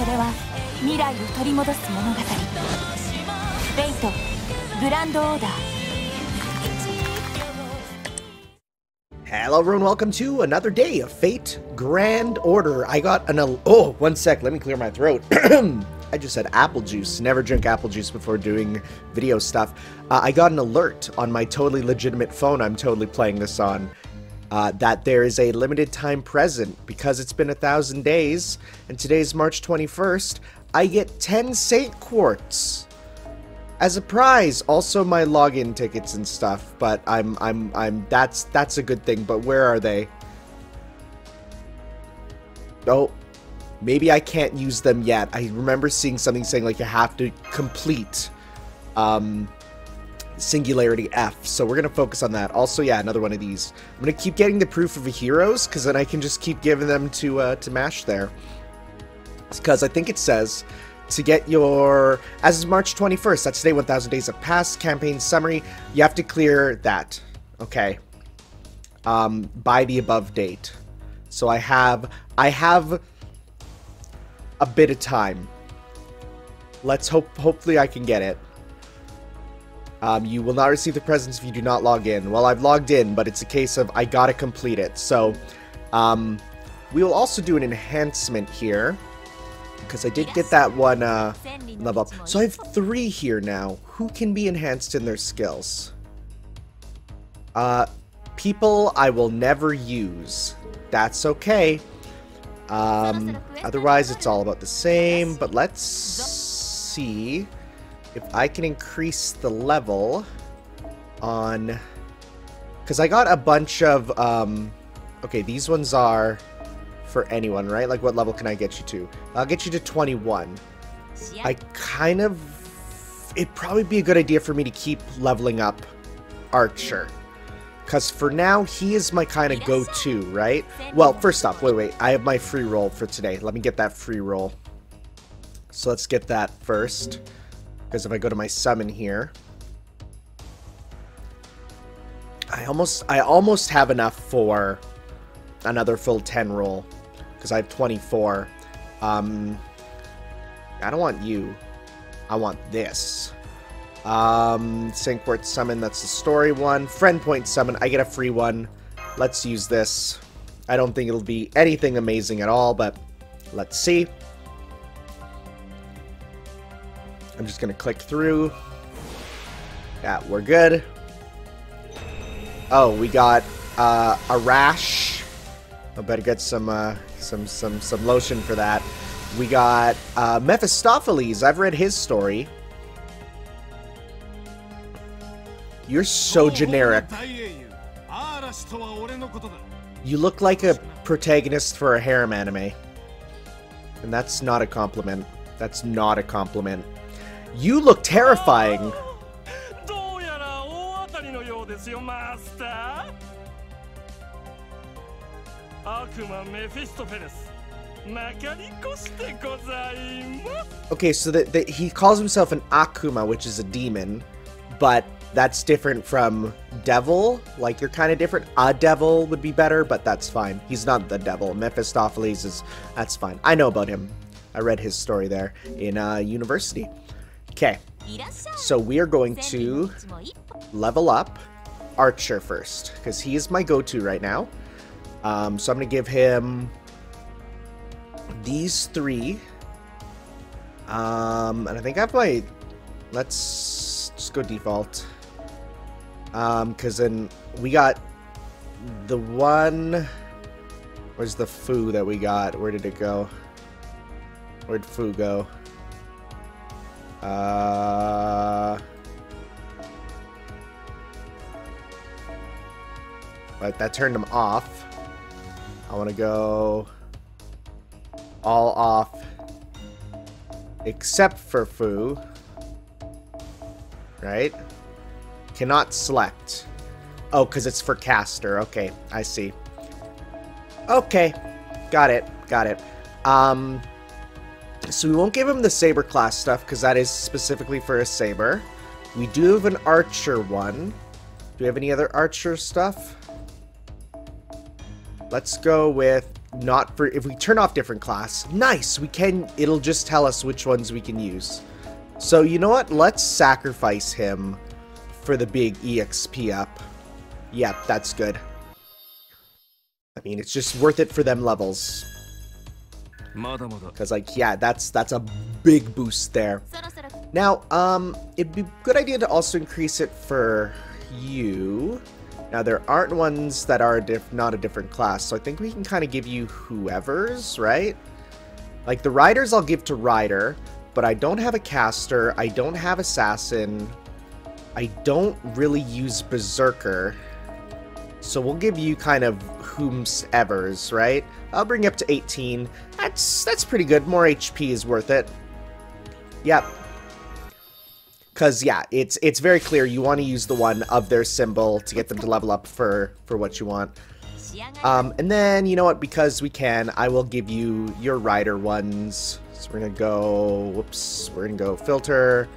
それは未来を取り戻す物語フェイトグランドオーダー Hello everyone, welcome to another day of Fate Grand Order. I got an oh, one sec, let me clear my throat. I just said apple juice. Never drink apple juice before doing video stuff. Uh, I got an alert on my totally legitimate phone I'm totally playing this on uh, that there is a limited time present because it's been a thousand days and today's March 21st. I get 10 Saint Quartz as a prize. Also my login tickets and stuff, but I'm I'm I'm that's that's a good thing. But where are they? Oh, maybe I can't use them yet. I remember seeing something saying like you have to complete um Singularity F, so we're gonna focus on that. Also, yeah, another one of these. I'm gonna keep getting the proof of the heroes, because then I can just keep giving them to uh, to Mash there. Because I think it says to get your as is March 21st. That's today. 1,000 days have passed. Campaign summary. You have to clear that. Okay. Um, by the above date. So I have I have a bit of time. Let's hope. Hopefully, I can get it. Um, you will not receive the presents if you do not log in. Well, I've logged in, but it's a case of I gotta complete it. So, um, we will also do an enhancement here. Because I did get that one uh, level up. So I have three here now. Who can be enhanced in their skills? Uh, people I will never use. That's okay. Um, otherwise, it's all about the same. But let's see if I can increase the level on... Because I got a bunch of... Um, okay, these ones are for anyone, right? Like, what level can I get you to? I'll get you to 21. I kind of... It'd probably be a good idea for me to keep leveling up Archer. Because for now, he is my kind of go-to, right? Well, first off, wait, wait. I have my free roll for today. Let me get that free roll. So let's get that first. Because if I go to my summon here... I almost, I almost have enough for another full 10 roll. Because I have 24. Um, I don't want you. I want this. Um, Saint-Quartz Summon, that's the story one. Friend Point Summon, I get a free one. Let's use this. I don't think it'll be anything amazing at all, but let's see. I'm just going to click through. Yeah, we're good. Oh, we got uh, a rash. I better get some, uh, some, some, some lotion for that. We got uh, Mephistopheles. I've read his story. You're so generic. You look like a protagonist for a harem anime. And that's not a compliment. That's not a compliment. You look terrifying. Okay, so that he calls himself an Akuma, which is a demon, but that's different from devil. Like, you're kind of different. A devil would be better, but that's fine. He's not the devil. Mephistopheles is... That's fine. I know about him. I read his story there in uh, university. Okay. So we are going to level up Archer first, because he is my go-to right now. Um, so I'm going to give him these three. Um, and I think I have my... Let's just go default. Um, because then we got the one... Where's the foo that we got? Where did it go? Where'd foo go? Uh... But that turned him off. I want to go all off except for foo. Right? Cannot select. Oh, because it's for caster. Okay, I see. Okay, got it, got it. Um, so we won't give him the Saber class stuff, because that is specifically for a Saber. We do have an Archer one. Do we have any other Archer stuff? Let's go with not for if we turn off different class, nice. We can. It'll just tell us which ones we can use. So you know what? Let's sacrifice him for the big EXP up. Yep, that's good. I mean, it's just worth it for them levels. Because, like, yeah, that's that's a big boost there. Now, um, it'd be a good idea to also increase it for you. Now, there aren't ones that are not a different class, so I think we can kind of give you whoever's, right? Like, the Riders I'll give to Rider, but I don't have a Caster, I don't have Assassin, I don't really use Berserker, so we'll give you kind of whomsoever's, right? I'll bring you up to 18. That's that's pretty good. More HP is worth it. Yep. Cause yeah, it's it's very clear you want to use the one of their symbol to get them to level up for for what you want. Um, and then you know what? Because we can, I will give you your rider ones. So we're gonna go. Whoops. We're gonna go filter.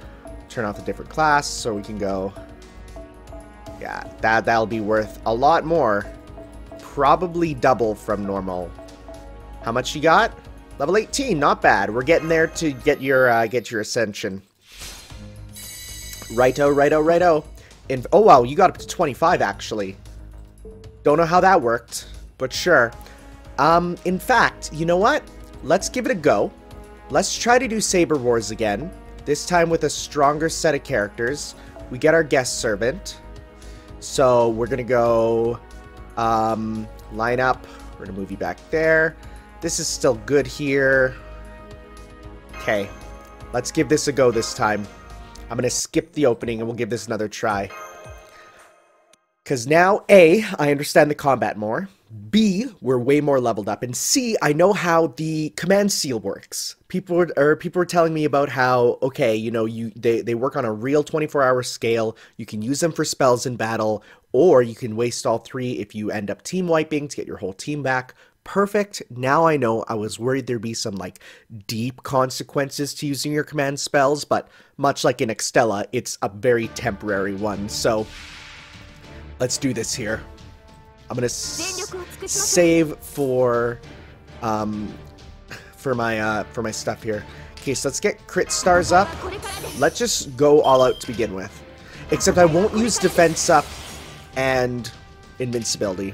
Turn off the different class so we can go. That that'll be worth a lot more probably double from normal. How much you got? Level 18, not bad. We're getting there to get your uh, get your ascension. Righto, righto, righto. And oh wow, you got up to 25 actually. Don't know how that worked, but sure. Um, in fact, you know what? Let's give it a go. Let's try to do Saber Wars again. This time with a stronger set of characters. We get our guest servant. So we're gonna go um, line up. We're going to move you back there. This is still good here. Okay. Let's give this a go this time. I'm going to skip the opening and we'll give this another try. Because now, A, I understand the combat more. B, we're way more leveled up, and C, I know how the command seal works. People were, or people were telling me about how okay, you know, you they they work on a real 24-hour scale. You can use them for spells in battle, or you can waste all three if you end up team wiping to get your whole team back. Perfect. Now I know I was worried there'd be some like deep consequences to using your command spells, but much like in Extella, it's a very temporary one. So let's do this here. I'm gonna save for um, for my uh, for my stuff here. Okay, so let's get crit stars up. Let's just go all out to begin with. Except I won't use defense up and invincibility.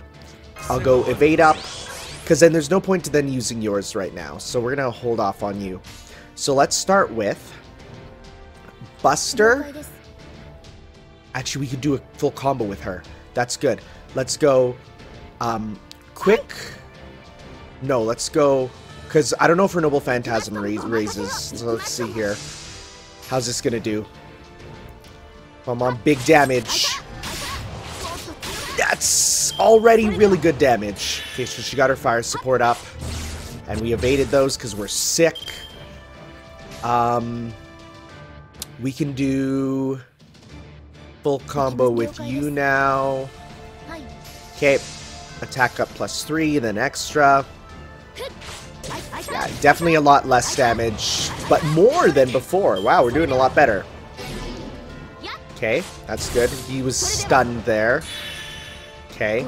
I'll go evade up, because then there's no point to then using yours right now. So we're gonna hold off on you. So let's start with Buster. Actually, we could do a full combo with her. That's good. Let's go um, quick. No, let's go. Because I don't know if Noble Phantasm raises. So let's see here. How's this going to do? I'm on big damage. That's already really good damage. Okay, so she got her fire support up. And we evaded those because we're sick. Um, we can do full combo with you now. Okay, attack up plus three, then extra. Yeah, definitely a lot less damage, but more than before. Wow, we're doing a lot better. Okay, that's good. He was stunned there. Okay.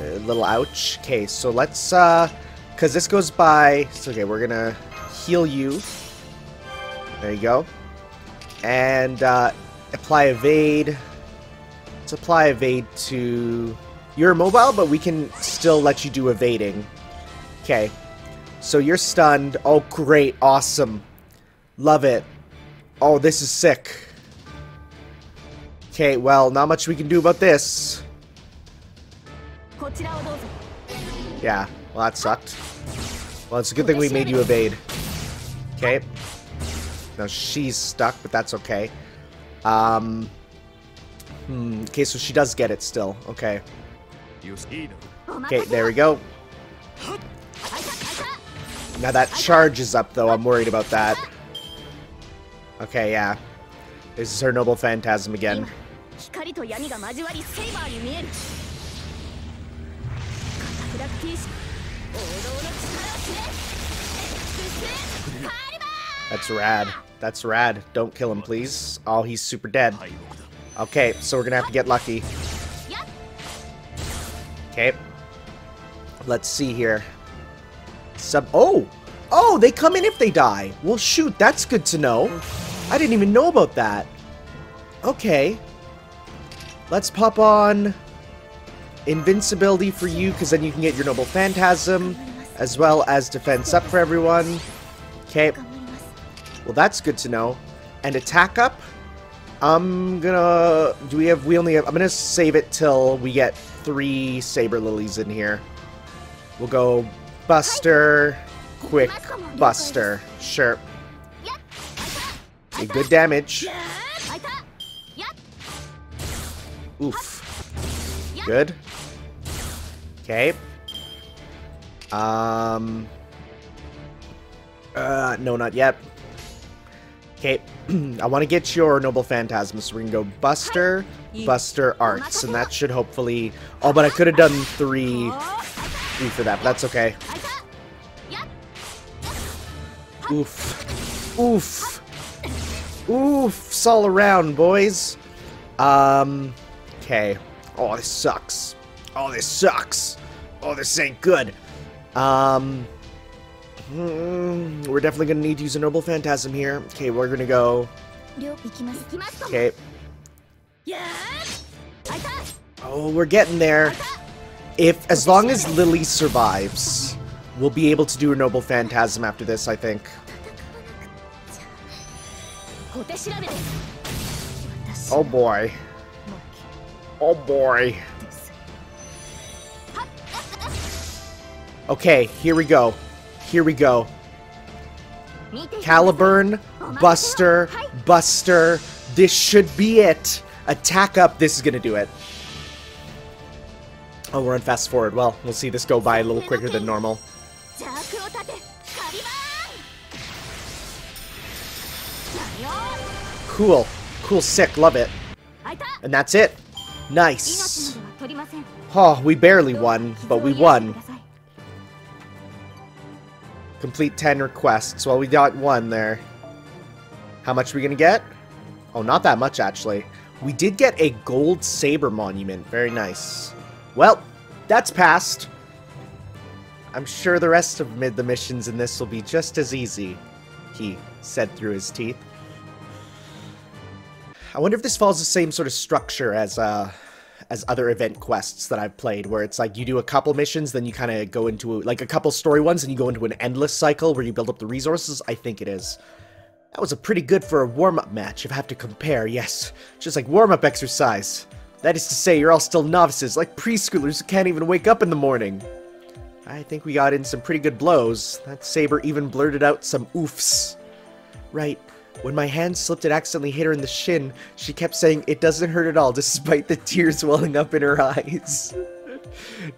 A little ouch. Okay, so let's, uh, because this goes by, so okay, we're gonna heal you. There you go. And, uh, apply evade. Let's apply evade to... You're mobile, but we can still let you do evading. Okay. So you're stunned. Oh, great. Awesome. Love it. Oh, this is sick. Okay, well, not much we can do about this. Yeah, well, that sucked. Well, it's a good thing we made you evade. Okay. Now she's stuck, but that's okay. Um. Hmm, okay, so she does get it still. Okay. Okay, there we go. Now that charge is up, though. I'm worried about that. Okay, yeah. This is her Noble Phantasm again. That's rad. That's rad. Don't kill him, please. Oh, he's super dead. Okay, so we're gonna have to get lucky. Okay. Let's see here. Sub. Oh! Oh, they come in if they die. Well, shoot, that's good to know. I didn't even know about that. Okay. Let's pop on invincibility for you, because then you can get your Noble Phantasm, as well as defense up for everyone. Okay. Well, that's good to know. And attack up. I'm gonna... Do we have... We only have... I'm gonna save it till we get three Saber Lilies in here. We'll go Buster, Quick Buster. Sure. Okay, good damage. Oof. Good. Okay. Um... Uh, no, not yet. Okay, I want to get your Noble Phantasm, so we can go Buster, Buster, Arts, and that should hopefully... Oh, but I could have done three, three for that, but that's okay. Oof. Oof. Oofs all around, boys. Um, okay. Oh, this sucks. Oh, this sucks. Oh, this ain't good. Um... Mm, we're definitely to need to use a Noble Phantasm here. Okay, we're to go... Okay. Oh, we're getting there. If, as long as Lily survives, we'll be able to do a Noble Phantasm after this, I think. Oh boy. Oh boy. Okay, here we go. Here we go. Caliburn, Buster, Buster. This should be it. Attack up. This is going to do it. Oh, we're on fast forward. Well, we'll see this go by a little quicker than normal. Cool. Cool, sick. Love it. And that's it. Nice. Oh, we barely won, but we won. Complete 10 requests. Well, we got one there. How much are we going to get? Oh, not that much, actually. We did get a gold saber monument. Very nice. Well, that's passed. I'm sure the rest of mid the missions in this will be just as easy, he said through his teeth. I wonder if this follows the same sort of structure as uh, as other event quests that I've played, where it's like you do a couple missions, then you kind of go into like a couple story ones, and you go into an endless cycle where you build up the resources. I think it is. That was a pretty good for a warm-up match, if I have to compare, yes. Just like warm-up exercise. That is to say, you're all still novices, like preschoolers who can't even wake up in the morning. I think we got in some pretty good blows. That saber even blurted out some oofs. Right, when my hand slipped and accidentally hit her in the shin, she kept saying it doesn't hurt at all despite the tears welling up in her eyes.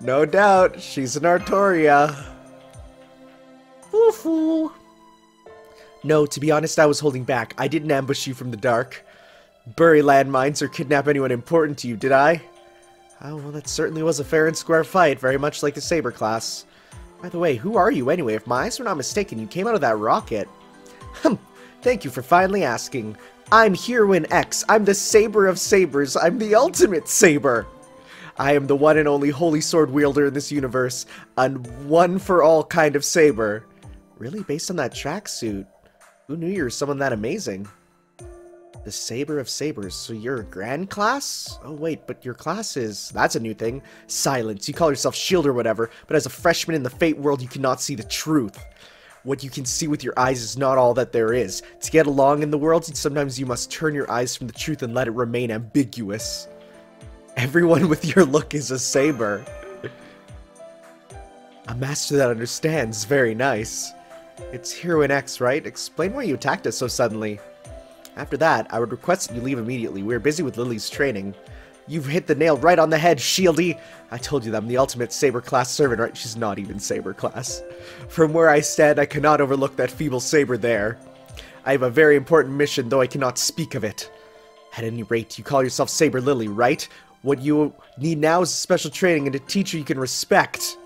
no doubt, she's an Artoria. Foo-foo. No, to be honest, I was holding back. I didn't ambush you from the dark. Bury landmines or kidnap anyone important to you, did I? Oh, well, that certainly was a fair and square fight, very much like the Saber class. By the way, who are you anyway? If my eyes were not mistaken, you came out of that rocket. Hum, Thank you for finally asking. I'm Heroine X. I'm the Saber of Sabers. I'm the ultimate Saber. I am the one and only holy sword wielder in this universe, a one for all kind of saber. Really, based on that tracksuit? Who knew you were someone that amazing? The Saber of Sabers. So you're a Grand class? Oh wait, but your class is... That's a new thing. Silence. You call yourself Shield or whatever, but as a freshman in the Fate world, you cannot see the truth. What you can see with your eyes is not all that there is. To get along in the world, sometimes you must turn your eyes from the truth and let it remain ambiguous. Everyone with your look is a saber. a master that understands. Very nice. It's Heroine X, right? Explain why you attacked us so suddenly. After that, I would request that you leave immediately. We are busy with Lily's training. You've hit the nail right on the head, Shieldy. I told you that I'm the ultimate Saber class servant, right? She's not even Saber class. From where I stand, I cannot overlook that feeble Saber there. I have a very important mission, though I cannot speak of it. At any rate, you call yourself Saber Lily, right? What you need now is special training and a teacher you can respect.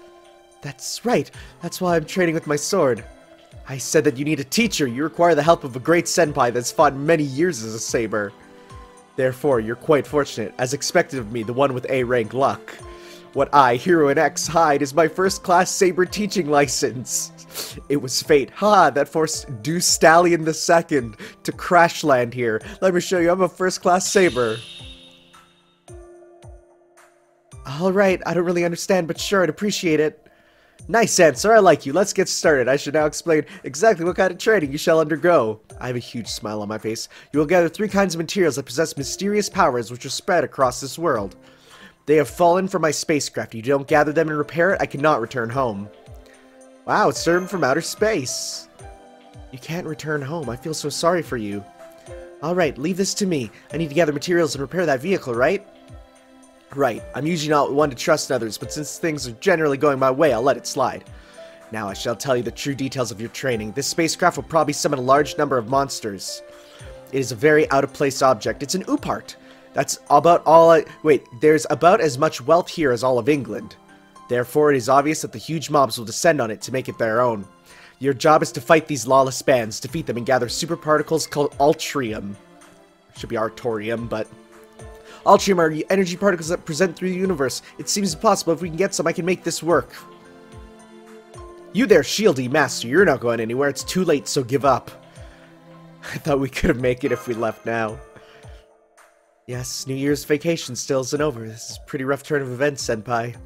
That's right. That's why I'm training with my sword. I said that you need a teacher. You require the help of a great senpai that's fought many years as a saber. Therefore, you're quite fortunate. As expected of me, the one with A rank luck. What I, Heroine X, hide is my first-class saber teaching license. It was fate, ha, that forced Deuce Stallion II to crash land here. Let me show you, I'm a first-class saber. Alright, I don't really understand, but sure, I'd appreciate it. Nice answer, I like you. Let's get started. I should now explain exactly what kind of training you shall undergo. I have a huge smile on my face. You will gather three kinds of materials that possess mysterious powers which are spread across this world. They have fallen from my spacecraft. If you don't gather them and repair it, I cannot return home. Wow, it's served from outer space. You can't return home. I feel so sorry for you. Alright, leave this to me. I need to gather materials and repair that vehicle, right? Right, I'm usually not one to trust others, but since things are generally going my way, I'll let it slide. Now I shall tell you the true details of your training. This spacecraft will probably summon a large number of monsters. It is a very out-of-place object. It's an OOPArt. That's about all I- wait, there's about as much wealth here as all of England. Therefore, it is obvious that the huge mobs will descend on it to make it their own. Your job is to fight these lawless bands, defeat them, and gather super particles called Altrium. Should be Artorium, but Altrium are energy particles that present through the universe. It seems impossible. If we can get some, I can make this work. You there, Shieldy Master. You're not going anywhere. It's too late, so give up. I thought we could have made it if we left now. Yes, New Year's vacation still isn't over. This is a pretty rough turn of events, Senpai.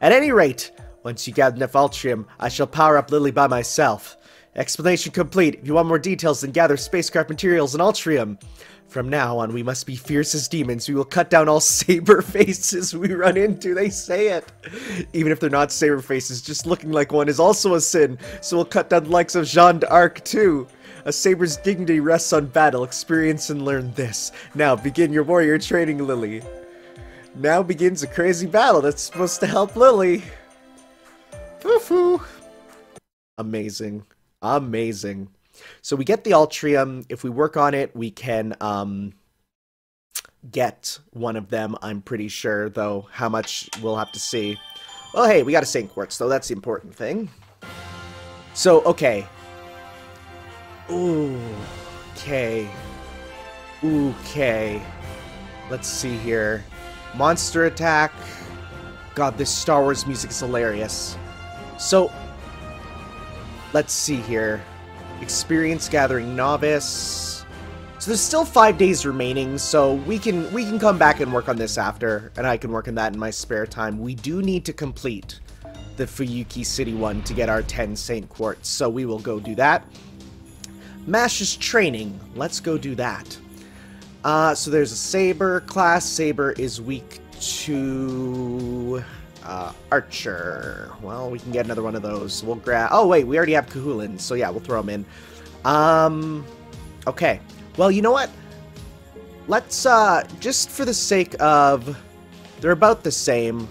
At any rate, once you gather enough Altrium, I shall power up Lily by myself. Explanation complete. If you want more details, then gather spacecraft materials and Altrium. From now on, we must be fierce as demons. We will cut down all saber faces we run into. They say it. Even if they're not saber faces, just looking like one is also a sin. So we'll cut down the likes of Jeanne d'Arc too. A saber's dignity rests on battle. Experience and learn this. Now begin your warrior training, Lily. Now begins a crazy battle that's supposed to help Lily. Foo-foo. Amazing. Amazing. So we get the Altrium. If we work on it, we can um, get one of them, I'm pretty sure, though how much we'll have to see. Well, hey, we got a Saint Quartz, though. That's the important thing. So, okay. Ooh, okay. Okay. Let's see here. Monster Attack. God, this Star Wars music is hilarious. So, let's see here. Experience gathering novice. So there's still five days remaining, so we can we can come back and work on this after, and I can work on that in my spare time. We do need to complete the Fuyuki City one to get our 10 Saint Quartz, so we will go do that. Mash's training. Let's go do that. Uh, so there's a Saber class. Saber is weak to uh, Archer. Well, we can get another one of those. We'll grab... Oh, wait, we already have Cú Chulainn, so yeah, we'll throw them in. Um, okay. Well, you know what? Let's, uh, just for the sake of... They're about the same,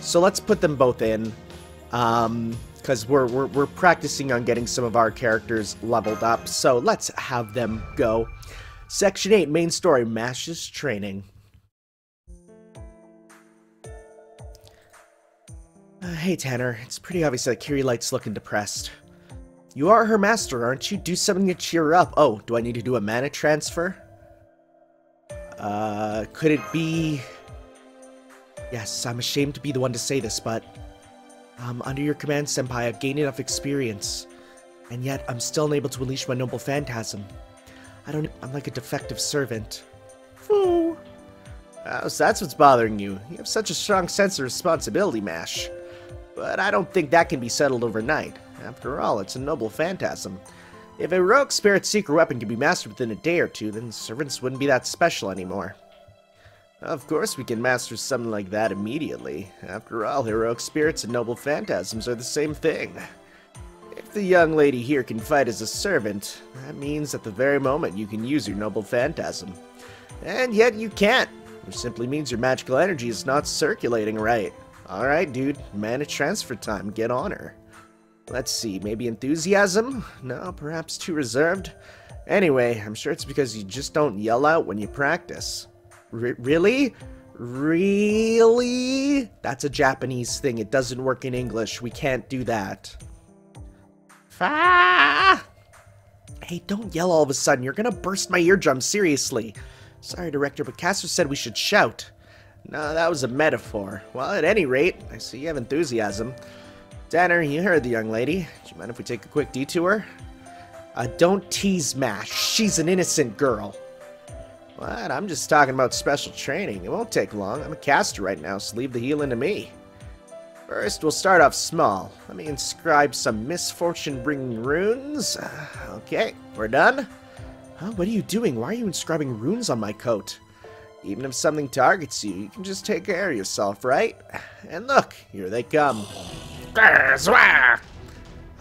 so let's put them both in. Um, because we're, we're, we're practicing on getting some of our characters leveled up, so let's have them go. Section 8, main story, Mash's training. Hey, Tanner. It's pretty obvious that Kyrielight's looking depressed. You are her master, aren't you? Do something to cheer her up. Oh, do I need to do a mana transfer? Uh, could it be... Yes, I'm ashamed to be the one to say this, but... Um, under your command, Senpai, I've gained enough experience. And yet, I'm still unable to unleash my noble phantasm. I don't... I'm like a defective servant. Foo! Oh, so that's what's bothering you. You have such a strong sense of responsibility, Mash. But I don't think that can be settled overnight. After all, it's a noble phantasm. If a heroic spirit's secret weapon can be mastered within a day or two, then servants wouldn't be that special anymore. Of course we can master something like that immediately. After all, heroic spirits and noble phantasms are the same thing. If the young lady here can fight as a servant, that means at the very moment you can use your noble phantasm. And yet you can't, which simply means your magical energy is not circulating right. Alright, dude, mana transfer time, get on her. Let's see, maybe enthusiasm? No, perhaps too reserved? Anyway, I'm sure it's because you just don't yell out when you practice. R really? Really? That's a Japanese thing. It doesn't work in English. We can't do that. Fa! Hey, don't yell all of a sudden. You're gonna burst my eardrum, seriously. Sorry, Director, but Caster said we should shout. No, that was a metaphor. Well, at any rate, I see you have enthusiasm. Tanner, you heard the young lady. Do you mind if we take a quick detour? Uh, don't tease Mash. She's an innocent girl. What? I'm just talking about special training. It won't take long. I'm a caster right now, so leave the healing to me. First, we'll start off small. Let me inscribe some misfortune-bringing runes. Okay, we're done. Huh? What are you doing? Why are you inscribing runes on my coat? Even if something targets you, you can just take care of yourself, right? And look, here they come.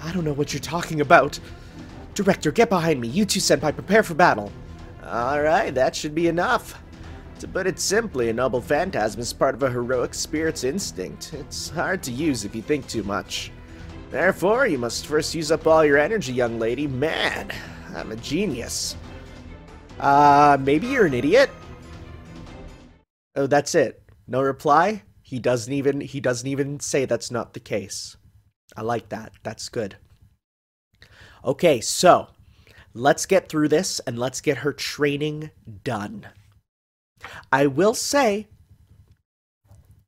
I don't know what you're talking about. Director, get behind me. You two, Senpai, prepare for battle. Alright, that should be enough. To put it simply, a noble phantasm is part of a heroic spirit's instinct. It's hard to use if you think too much. Therefore, you must first use up all your energy, young lady. Man, I'm a genius. Uh, maybe you're an idiot? Oh, that's it. No reply? He doesn't even he doesn't even say that's not the case. I like that. That's good. Okay, so let's get through this and let's get her training done. I will say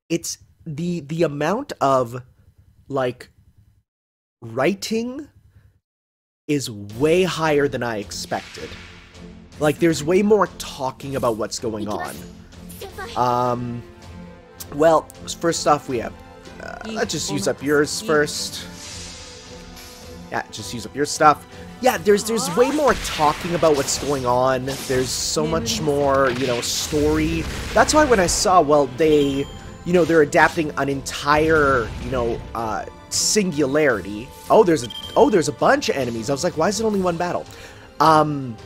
it's the the amount of like writing is way higher than I expected. Like there's way more talking about what's going on. Um well, first off we have uh, let's just use up yours first. Yeah, just use up your stuff yeah, there's there's way more talking about what's going on. There's so much more, you know, story. That's why when I saw, well, they, you know, they're adapting an entire, you know, uh, singularity. Oh, there's a oh, there's a bunch of enemies. I was like, why is it only one battle? Um,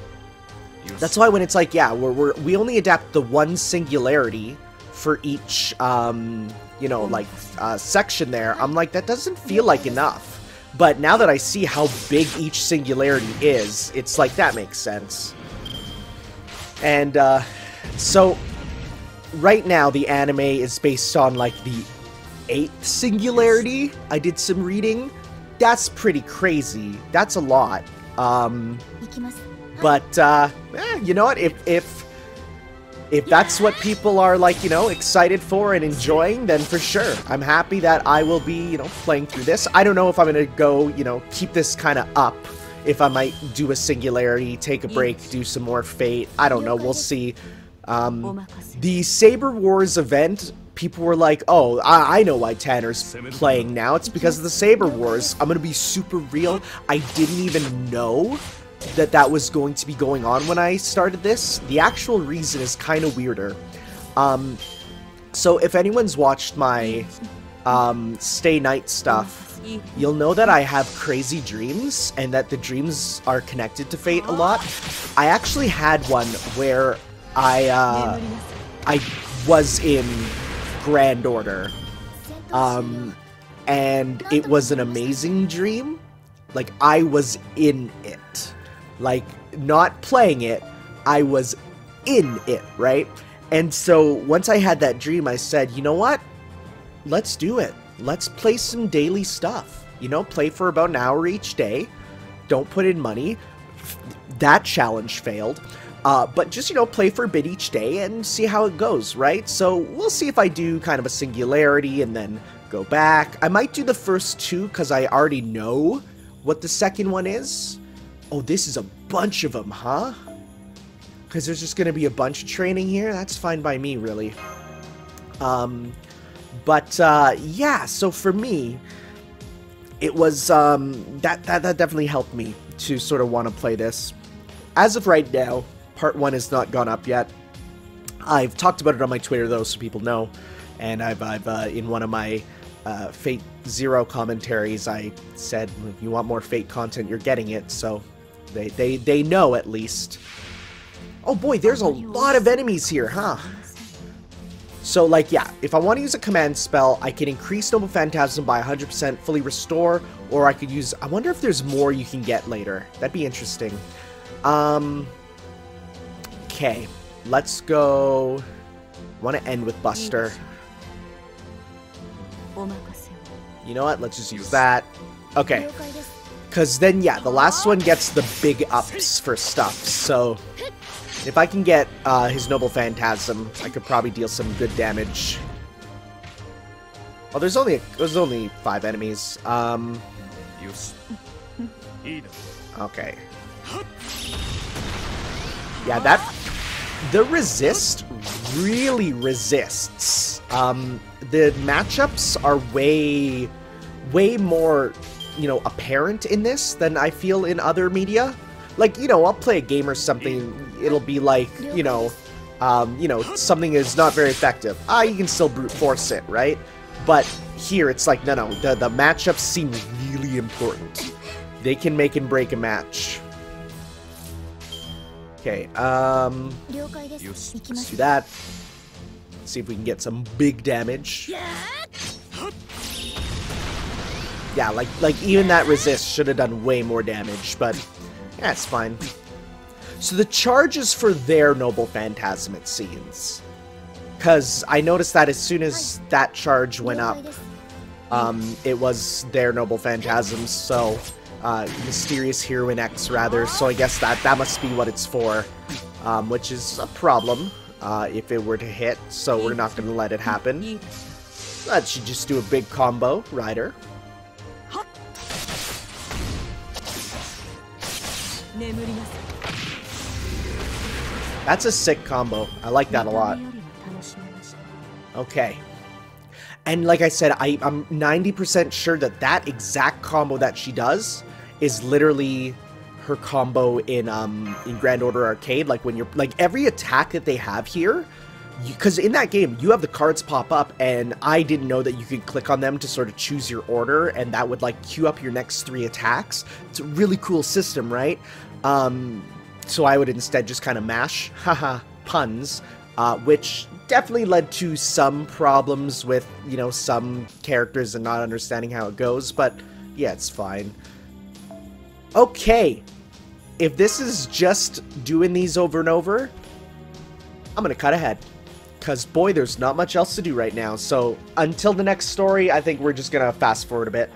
that's why when it's like, yeah, we're, we're we only adapt the one singularity for each, um, you know, like uh, section there. I'm like, that doesn't feel like enough. But now that I see how big each singularity is, it's like, that makes sense. And, uh, so, right now the anime is based on, like, the eighth singularity. I did some reading. That's pretty crazy. That's a lot. Um, but, uh, eh, you know what? If, if if that's what people are like, you know, excited for and enjoying, then for sure, I'm happy that I will be, you know, playing through this. I don't know if I'm gonna go, you know, keep this kind of up. If I might do a singularity, take a break, do some more Fate. I don't know. We'll see. Um, the Saber Wars event, people were like, oh, I, I know why Tanner's playing now. It's because of the Saber Wars. I'm gonna be super real. I didn't even know that that was going to be going on when I started this. The actual reason is kind of weirder. Um, so if anyone's watched my um, Stay Night stuff, you'll know that I have crazy dreams and that the dreams are connected to fate a lot. I actually had one where I uh, I was in Grand Order, um, and it was an amazing dream. Like I was in it. Like, not playing it, I was in it, right? And so once I had that dream, I said, you know what? Let's do it. Let's play some daily stuff. You know, play for about an hour each day. Don't put in money. That challenge failed. Uh, but just, you know, play for a bit each day and see how it goes, right? So we'll see if I do kind of a singularity and then go back. I might do the first two because I already know what the second one is. Oh, this is a bunch of them, huh? Because there's just going to be a bunch of training here? That's fine by me, really. Um, but, uh, yeah, so for me, it was, um, that, that, that definitely helped me to sort of want to play this. As of right now, part one has not gone up yet. I've talked about it on my Twitter, though, so people know. And I've, I've uh, in one of my uh, Fate Zero commentaries, I said, if you want more Fate content, you're getting it, so they, they, they know at least. Oh boy, there's a lot of enemies here, huh? So, like, yeah, if I want to use a command spell, I can increase Noble Phantasm by 100%, fully restore, or I could use... I wonder if there's more you can get later. That'd be interesting. Um... Okay, let's go... Want to end with Buster. You know what? Let's just use that. Okay. Because then, yeah, the last one gets the big ups for stuff, so... If I can get uh, his Noble Phantasm, I could probably deal some good damage. Oh, there's only there's only five enemies. Um. Okay. Yeah, that the resist really resists. Um, the matchups are way, way more, you know, apparent in this than I feel in other media. Like, you know, I'll play a game or something, it'll be like, you know, um, you know, something is not very effective. Ah, you can still brute force it, right? But here, it's like, no, no, the, the matchups seem really important. They can make and break a match. Okay, um, let's do that. see if we can get some big damage. Yeah, like like even that resist should have done way more damage, but that's fine. So the charges for their Noble Phantasm, it seems. Because I noticed that as soon as that charge went up, um, it was their Noble Phantasms, so uh, Mysterious Heroine X, rather. So I guess that, that must be what it's for, um, which is a problem uh, if it were to hit, so we're not going to let it happen. That should just do a big combo, Rider. That's a sick combo. I like that a lot. Okay. And like I said, I, I'm 90% sure that that exact combo that she does is literally her combo in um in Grand Order Arcade. Like when you're like every attack that they have here, because in that game you have the cards pop up, and I didn't know that you could click on them to sort of choose your order, and that would like queue up your next three attacks. It's a really cool system, right? Um, so I would instead just kind of mash, haha, puns, uh, which definitely led to some problems with you know some characters and not understanding how it goes, but yeah, it's fine. Okay, if this is just doing these over and over, I'm gonna cut ahead. Because, boy, there's not much else to do right now. So, until the next story, I think we're just gonna fast forward a bit.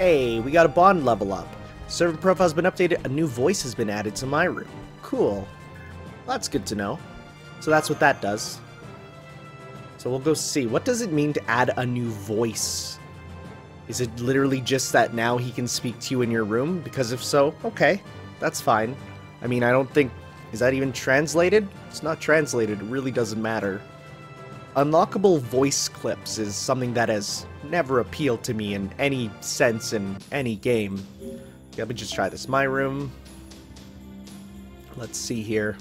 Hey, we got a bond level up. Server profile's been updated, a new voice has been added to my room. Cool. that's good to know. So that's what that does. So we'll go see. What does it mean to add a new voice? Is it literally just that now he can speak to you in your room? Because if so, okay, that's fine. I mean, I don't think... Is that even translated? It's not translated. It really doesn't matter. Unlockable voice clips is something that has never appealed to me in any sense in any game. Let me just try this. My room. Let's see here.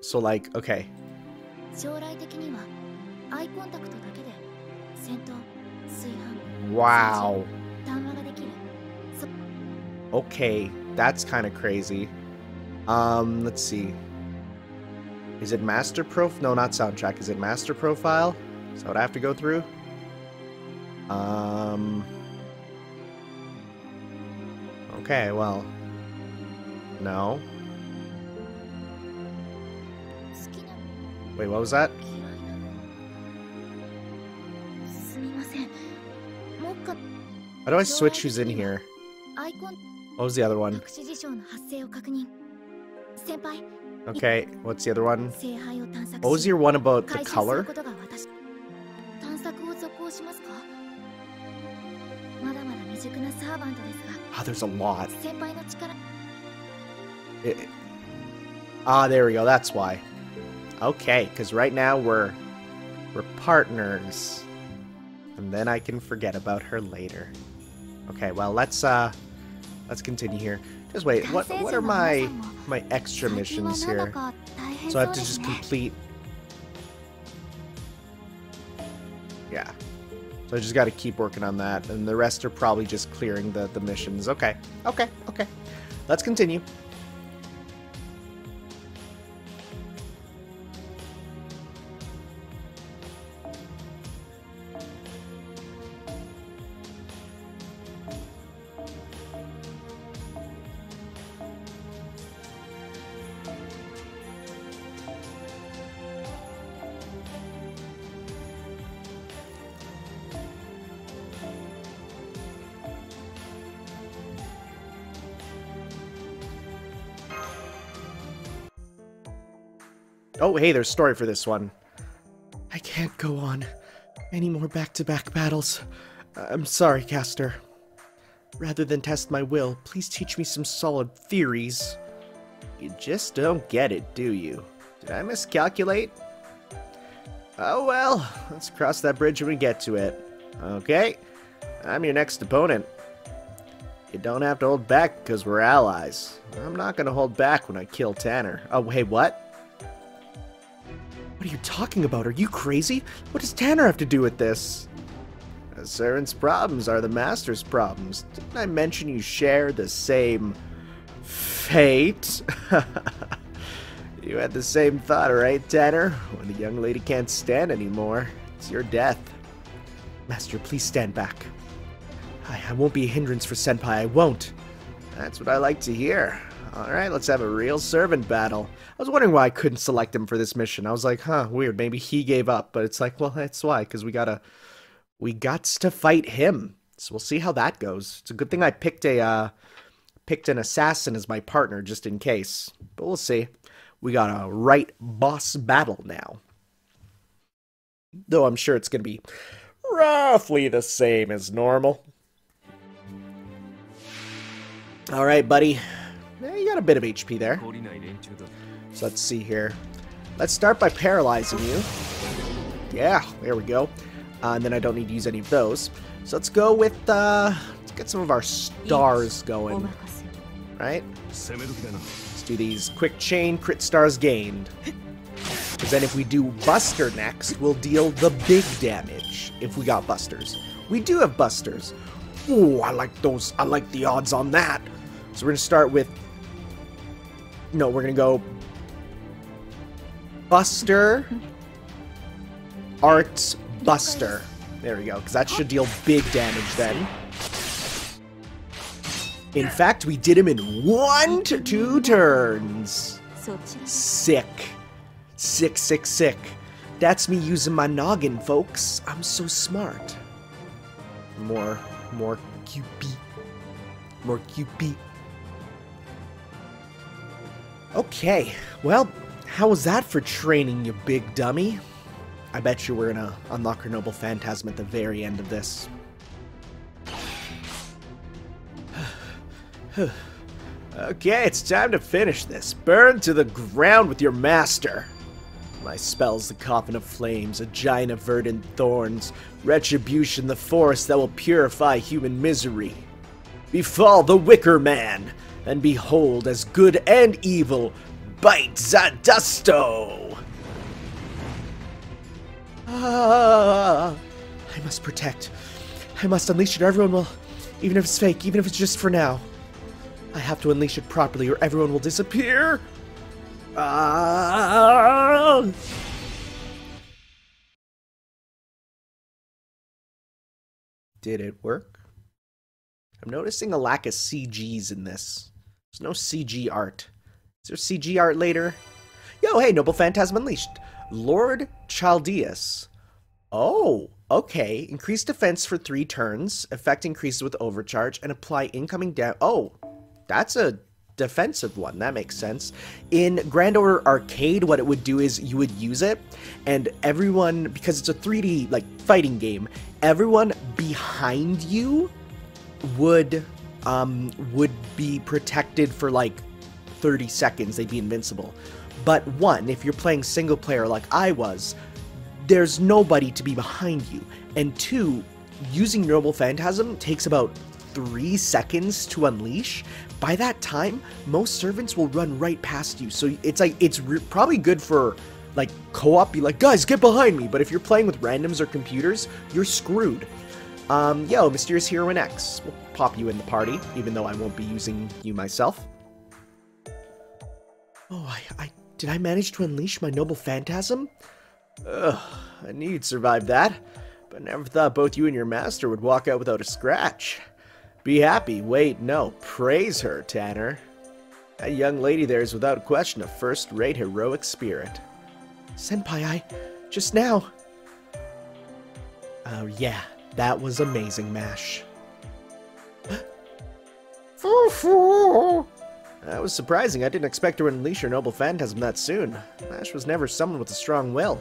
So like, okay. Wow. Okay, that's kind of crazy. Um, let's see. Is it master prof? No, not soundtrack. Is it master profile? Is that what I have to go through? Um. Okay, well. No. Wait, what was that? How do I switch who's in here? What was the other one? Okay, what's the other one? What was your one about the color? Ah, oh, there's a lot. Ah, there we go. That's why. Okay, because right now we're we're partners, and then I can forget about her later. Okay, well let's uh let's continue here. Just wait. What what are my my extra missions here? So I have to just complete. Yeah. So I just got to keep working on that, and the rest are probably just clearing the the missions. Okay. Okay. Okay. Let's continue. Hey, there's story for this one. I can't go on any more back-to-back -back battles. I'm sorry, Caster. Rather than test my will, please teach me some solid theories. You just don't get it, do you? Did I miscalculate? Oh well, let's cross that bridge when we get to it. Okay, I'm your next opponent. You don't have to hold back because we're allies. I'm not going to hold back when I kill Tanner. Oh, hey, what? What are you talking about? Are you crazy? What does Tanner have to do with this? Uh, a servant's problems are the master's problems. Didn't I mention you share the same fate? you had the same thought, right, Tanner? When the young lady can't stand anymore, it's your death. Master, please stand back. I, I won't be a hindrance for Senpai, I won't. That's what I like to hear. Alright, let's have a real servant battle. I was wondering why I couldn't select him for this mission. I was like, huh, weird, maybe he gave up. But it's like, well, that's why, because we gotta... We got to fight him. So we'll see how that goes. It's a good thing I picked a, uh, picked an assassin as my partner, just in case. But we'll see. We got a right boss battle now. Though I'm sure it's gonna be roughly the same as normal. Alright, buddy. Yeah, you got a bit of HP there. So let's see here. Let's start by paralyzing you. Yeah, there we go. Uh, and then I don't need to use any of those. So let's go with, uh, let's get some of our stars going. Right? Let's do these quick chain crit stars gained. Because then if we do Buster next, we'll deal the big damage if we got Busters. We do have Busters. Ooh, I like those. I like the odds on that. So we're going to start with... No, we're to go... Buster... Art Buster. There we go, because that should deal big damage then. In fact, we did him in one to two turns. Sick. Sick, sick, sick. That's me using my noggin, folks. I'm so smart. More, more QP. More QP. Okay, well, how was that for training, you big dummy? I bet you we're gonna unlock our Noble Phantasm at the very end of this. okay, it's time to finish this. Burn to the ground with your master. My spells, the coffin of flames, a giant of verdant thorns, retribution, the force that will purify human misery. Befall the Wicker Man, and behold, as good and evil, bite Zadusto! Ah, I must protect. I must unleash it or everyone will, even if it's fake, even if it's just for now. I have to unleash it properly or everyone will disappear. Ah! Did it work? I'm noticing a lack of CGs in this. There's no CG art. Is there CG art later? Yo, hey, Noble Phantasm Unleashed. Lord Chaldeas. Oh, okay. Increase defense for three turns. Effect increases with overcharge and apply incoming damage. Oh, that's a defensive one. That makes sense. In Grand Order Arcade, what it would do is you would use it, and everyone, because it's a 3D like fighting game, everyone behind you would um, would be protected for like 30 seconds. They'd be invincible. But one, if you're playing single player like I was, there's nobody to be behind you. And two, using Noble Phantasm takes about three seconds to unleash. By that time, most servants will run right past you. So it's like it's probably good for like co-op. Be like, guys, get behind me. But if you're playing with randoms or computers, you're screwed. Um, yo, Mysterious Heroine X. We'll pop you in the party, even though I won't be using you myself. Oh, I, I did I manage to unleash my noble phantasm? Ugh, I knew you'd survive that, but never thought both you and your master would walk out without a scratch. Be happy, wait, no, praise her, Tanner. That young lady there is without question a first-rate heroic spirit. Senpai, I... just now... Oh, yeah, that was amazing, Mash. That was surprising. I didn't expect to unleash your noble phantasm that soon. MASH was never someone with a strong will.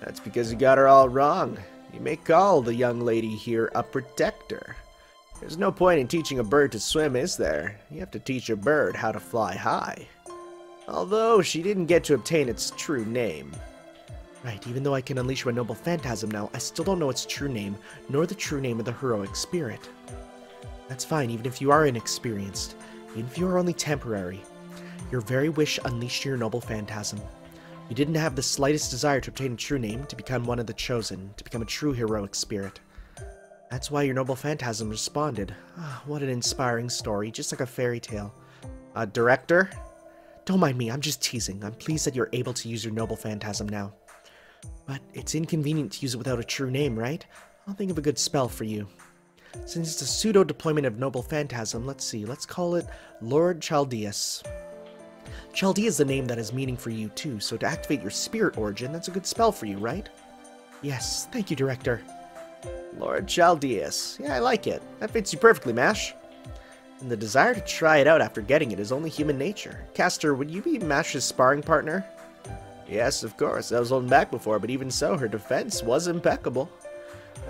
That's because you got her all wrong. You may call the young lady here a protector. There's no point in teaching a bird to swim, is there? You have to teach a bird how to fly high. Although she didn't get to obtain its true name. Right, even though I can unleash my noble phantasm now, I still don't know its true name, nor the true name of the heroic spirit. That's fine, even if you are inexperienced. Even if you are only temporary, your very wish unleashed your noble phantasm. You didn't have the slightest desire to obtain a true name, to become one of the chosen, to become a true heroic spirit. That's why your noble phantasm responded. Ah, what an inspiring story, just like a fairy tale. Uh, director? Don't mind me, I'm just teasing. I'm pleased that you're able to use your noble phantasm now. But it's inconvenient to use it without a true name, right? I'll think of a good spell for you. Since it's a pseudo-deployment of Noble Phantasm, let's see, let's call it Lord Chaldeas. Chaldea is the name that has meaning for you too, so to activate your spirit origin, that's a good spell for you, right? Yes, thank you, Director. Lord Chaldeas. Yeah, I like it. That fits you perfectly, Mash. And the desire to try it out after getting it is only human nature. Caster, would you be Mash's sparring partner? Yes, of course. I was holding back before, but even so, her defense was impeccable.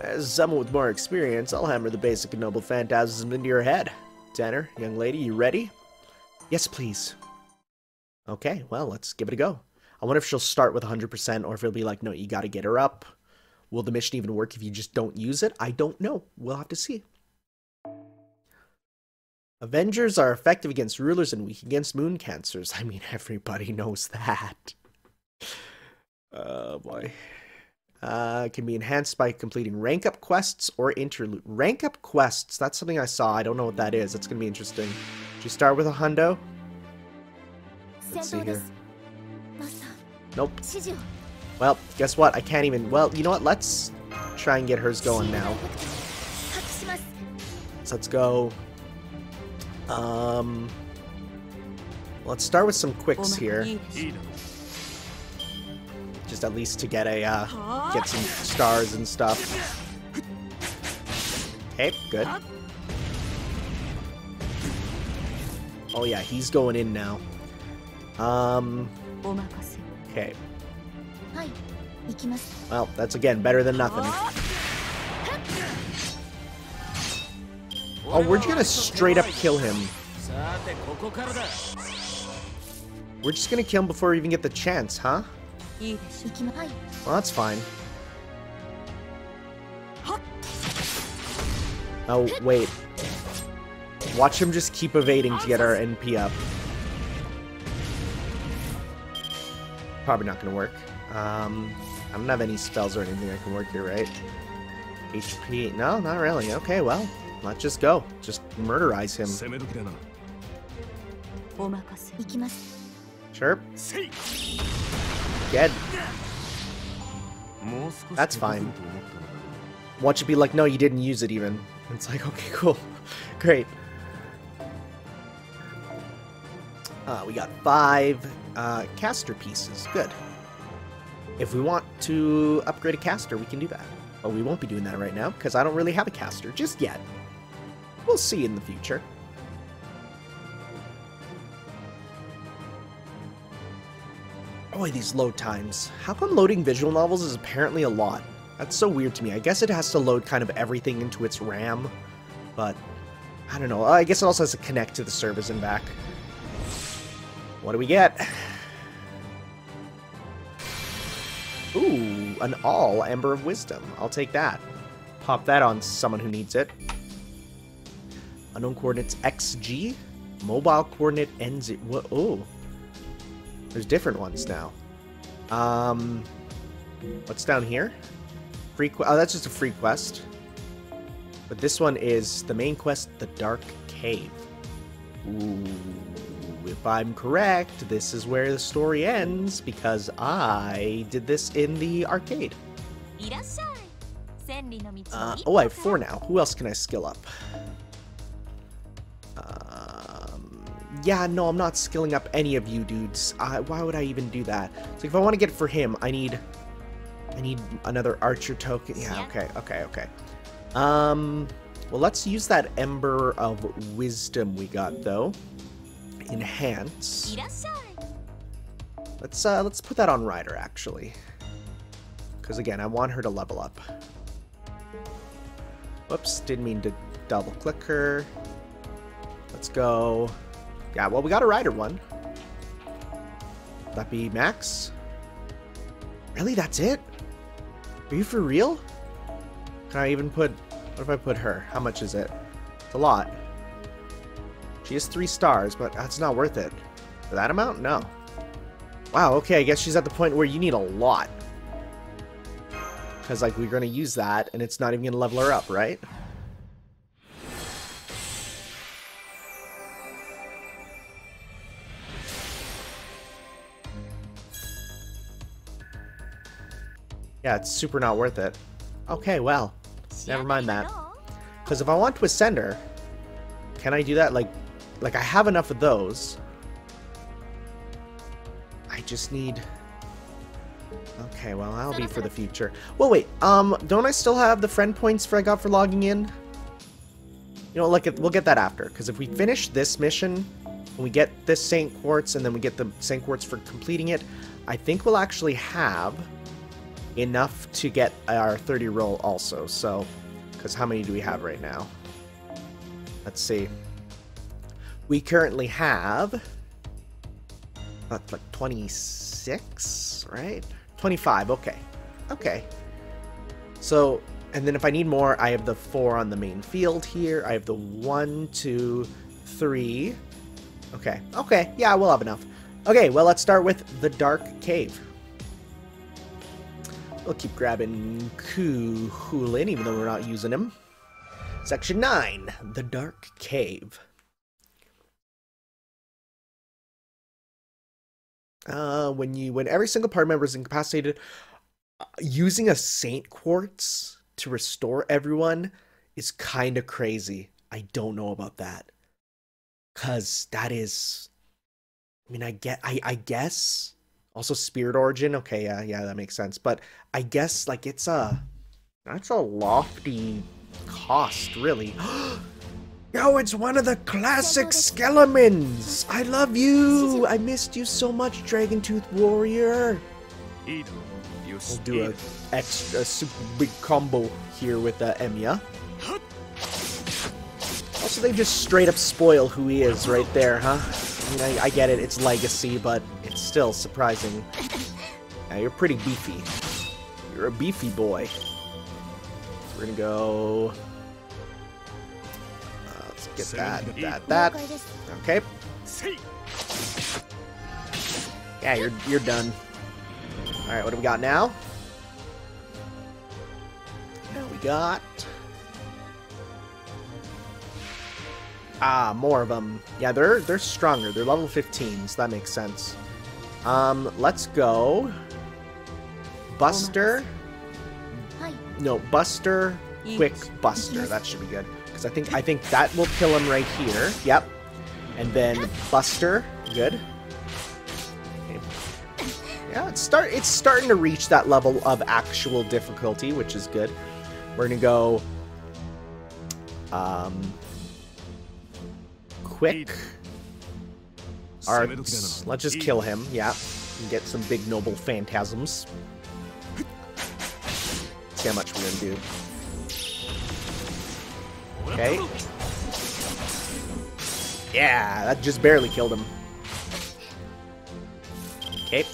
As someone with more experience, I'll hammer the basic noble phantasm into your head. Tanner, young lady, you ready? Yes, please. Okay, well, let's give it a go. I wonder if she'll start with 100% or if it'll be like, no, you gotta get her up. Will the mission even work if you just don't use it? I don't know. We'll have to see. Avengers are effective against rulers and weak against moon cancers. I mean, everybody knows that. Oh boy. Uh, can be enhanced by completing rank up quests or interlude. Rank up quests, that's something I saw. I don't know what that is. That's going to be interesting. Did you start with a hundo? Let's see here. Nope. Well, guess what? I can't even... Well, you know what? Let's try and get hers going now. So let's go. Um, let's start with some quicks here just at least to get a uh, get some stars and stuff. Okay, good. Oh yeah, he's going in now. Um. Okay. Well, that's again better than nothing. Oh, we're just gonna straight up kill him. We're just gonna kill him before we even get the chance, huh? Well, that's fine. Oh, wait. Watch him just keep evading to get our NP up. Probably not gonna work. Um, I don't have any spells or anything that can work here, right? HP... No, not really. Okay, well, let's just go. Just murderize him. Dead. That's fine. Watch it be like, no, you didn't use it even. It's like, okay, cool. Great. Uh, we got five uh, caster pieces. Good. If we want to upgrade a caster, we can do that. But we won't be doing that right now, because I don't really have a caster just yet. We'll see in the future. Boy, these load times. How come loading visual novels is apparently a lot? That's so weird to me. I guess it has to load kind of everything into its RAM, but I don't know. I guess it also has to connect to the servers and back. What do we get? Ooh, an all Ember of Wisdom. I'll take that. Pop that on someone who needs it. Unknown coordinates XG. Mobile coordinate NZ. Oh, there's different ones now. Um, what's down here? Free oh, that's just a free quest. But this one is the main quest, The Dark Cave. Ooh, if I'm correct, this is where the story ends because I did this in the arcade. Uh, oh, I have four now. Who else can I skill up? yeah, no, I'm not skilling up any of you dudes. Why would I even do that? So if I want to get it for him, I need, I need another archer token. Yeah, okay, okay, okay. Um, well, let's use that ember of wisdom we got though. Enhance. Let's uh, let's put that on Rider actually, because again, I want her to level up. Whoops, didn't mean to double click her. Let's go yeah, well we got a rider one. That be max? Really, that's it? Are you for real? Can I even put what if I put her? How much is it? It's a lot. She has three stars, but that's not worth it. For that amount? No. Wow, okay, I guess she's at the point where you need a lot. Because, like, we're going to use that, and it's not even going to level her up, right? Yeah, it's super not worth it. Okay, well, never mind that. Because if I want to ascend her, can I do that? Like, like I have enough of those. I just need... Okay, well, that'll be for the future. Well, wait, um, don't I still have the friend points for I got for logging in? You know, like, we'll get that after, because if we finish this mission, and we get this Saint Quartz, and then we get the Saint Quartz for completing it, I think we'll actually have enough to get our 30 roll also, so, because how many do we have right now? Let's see. We currently have like 26, right? 25, okay. Okay. So, and then if I need more, I have the four on the main field here. I have the one, two, three. Okay, okay, yeah, we'll have enough. Okay, well, let's start with the Dark Cave. We'll keep grabbing Cú Chulainn, even though we're not using him. Section 9, The Dark Cave. Uh, when you when every single party member is incapacitated, uh, using a Saint Quartz to restore everyone is kind of crazy. I don't know about that. Cause that is I mean I get I I guess also spirit origin. Okay, yeah, yeah, that makes sense. But I guess like it's a that's a lofty cost, really. Yo, it's one of the classic Skelemons! I love you! I missed you so much, Dragon Tooth Warrior! We'll do a extra super big combo here with uh, Emiya. Also, they just straight up spoil who he is right there, huh? I mean, I, I get it, it's legacy, but still surprising. Yeah, you're pretty beefy. You're a beefy boy. We're gonna go... Uh, let's get that, get that, that. Okay. Yeah, you're, you're done. Alright, what do we got now? Now we got... Ah, more of them. Yeah, they're they're stronger. They're level 15, so that makes sense. Um, let's go. Buster. No, Buster. Quick Buster. That should be good. Because I think I think that will kill him right here. Yep. And then Buster. Good. Okay. Yeah, it's start it's starting to reach that level of actual difficulty, which is good. We're gonna go um quick arts. Let's just kill him, yeah. And get some big noble phantasms. See how much we're gonna do. Okay. Yeah, that just barely killed him. Okay.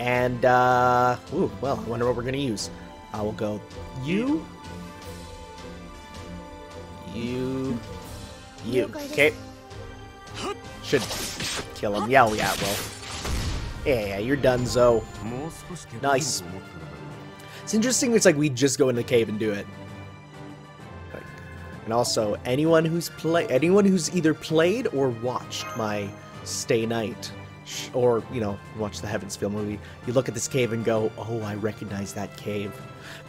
And, uh... Ooh, well, I wonder what we're gonna use. I will go you. You. You. Okay. Should kill him. Yeah, yeah, well. Yeah, yeah, you're done, Zo. Nice. It's interesting, it's like we just go in the cave and do it. And also, anyone who's play, anyone who's either played or watched my Stay Night, or, you know, watch the Heaven's Heavensfeel movie, you look at this cave and go, oh, I recognize that cave.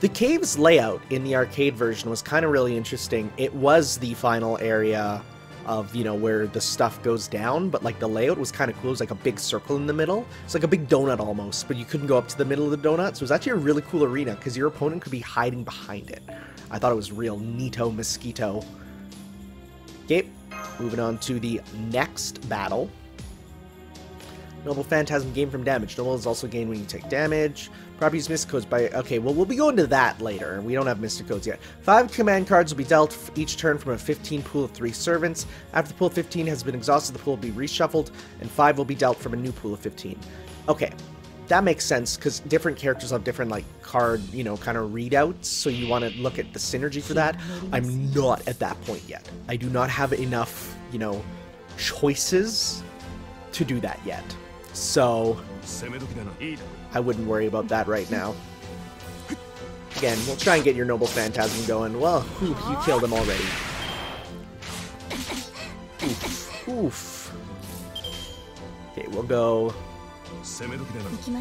The cave's layout in the arcade version was kind of really interesting. It was the final area of you know where the stuff goes down but like the layout was kind of cool. It was like a big circle in the middle. It's like a big donut almost but you couldn't go up to the middle of the donut. So it was actually a really cool arena because your opponent could be hiding behind it. I thought it was real neato mosquito. Okay moving on to the next battle. Noble Phantasm gained from damage. Noble is also gained when you take damage. Properties Mystic Codes by... Okay, well, we'll be going to that later. We don't have Mystic Codes yet. Five command cards will be dealt each turn from a 15 pool of three servants. After the pool of 15 has been exhausted, the pool will be reshuffled, and five will be dealt from a new pool of 15. Okay, that makes sense, because different characters have different, like, card, you know, kind of readouts, so you want to look at the synergy for that. I'm not at that point yet. I do not have enough, you know, choices to do that yet. So, I wouldn't worry about that right now. Again, we'll try and get your Noble Phantasm going. Well, whew, you killed him already. Oof. Oof. Okay, we'll go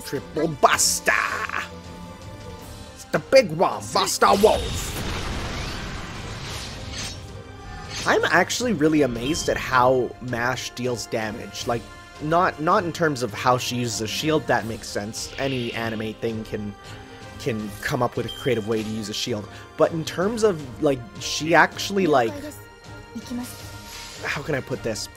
Triple Buster! It's the big one, Buster Wolf! I'm actually really amazed at how Mash deals damage. Like, not not in terms of how she uses a shield, that makes sense. Any anime thing can can come up with a creative way to use a shield. But in terms of, like, she actually, like... How can I put this?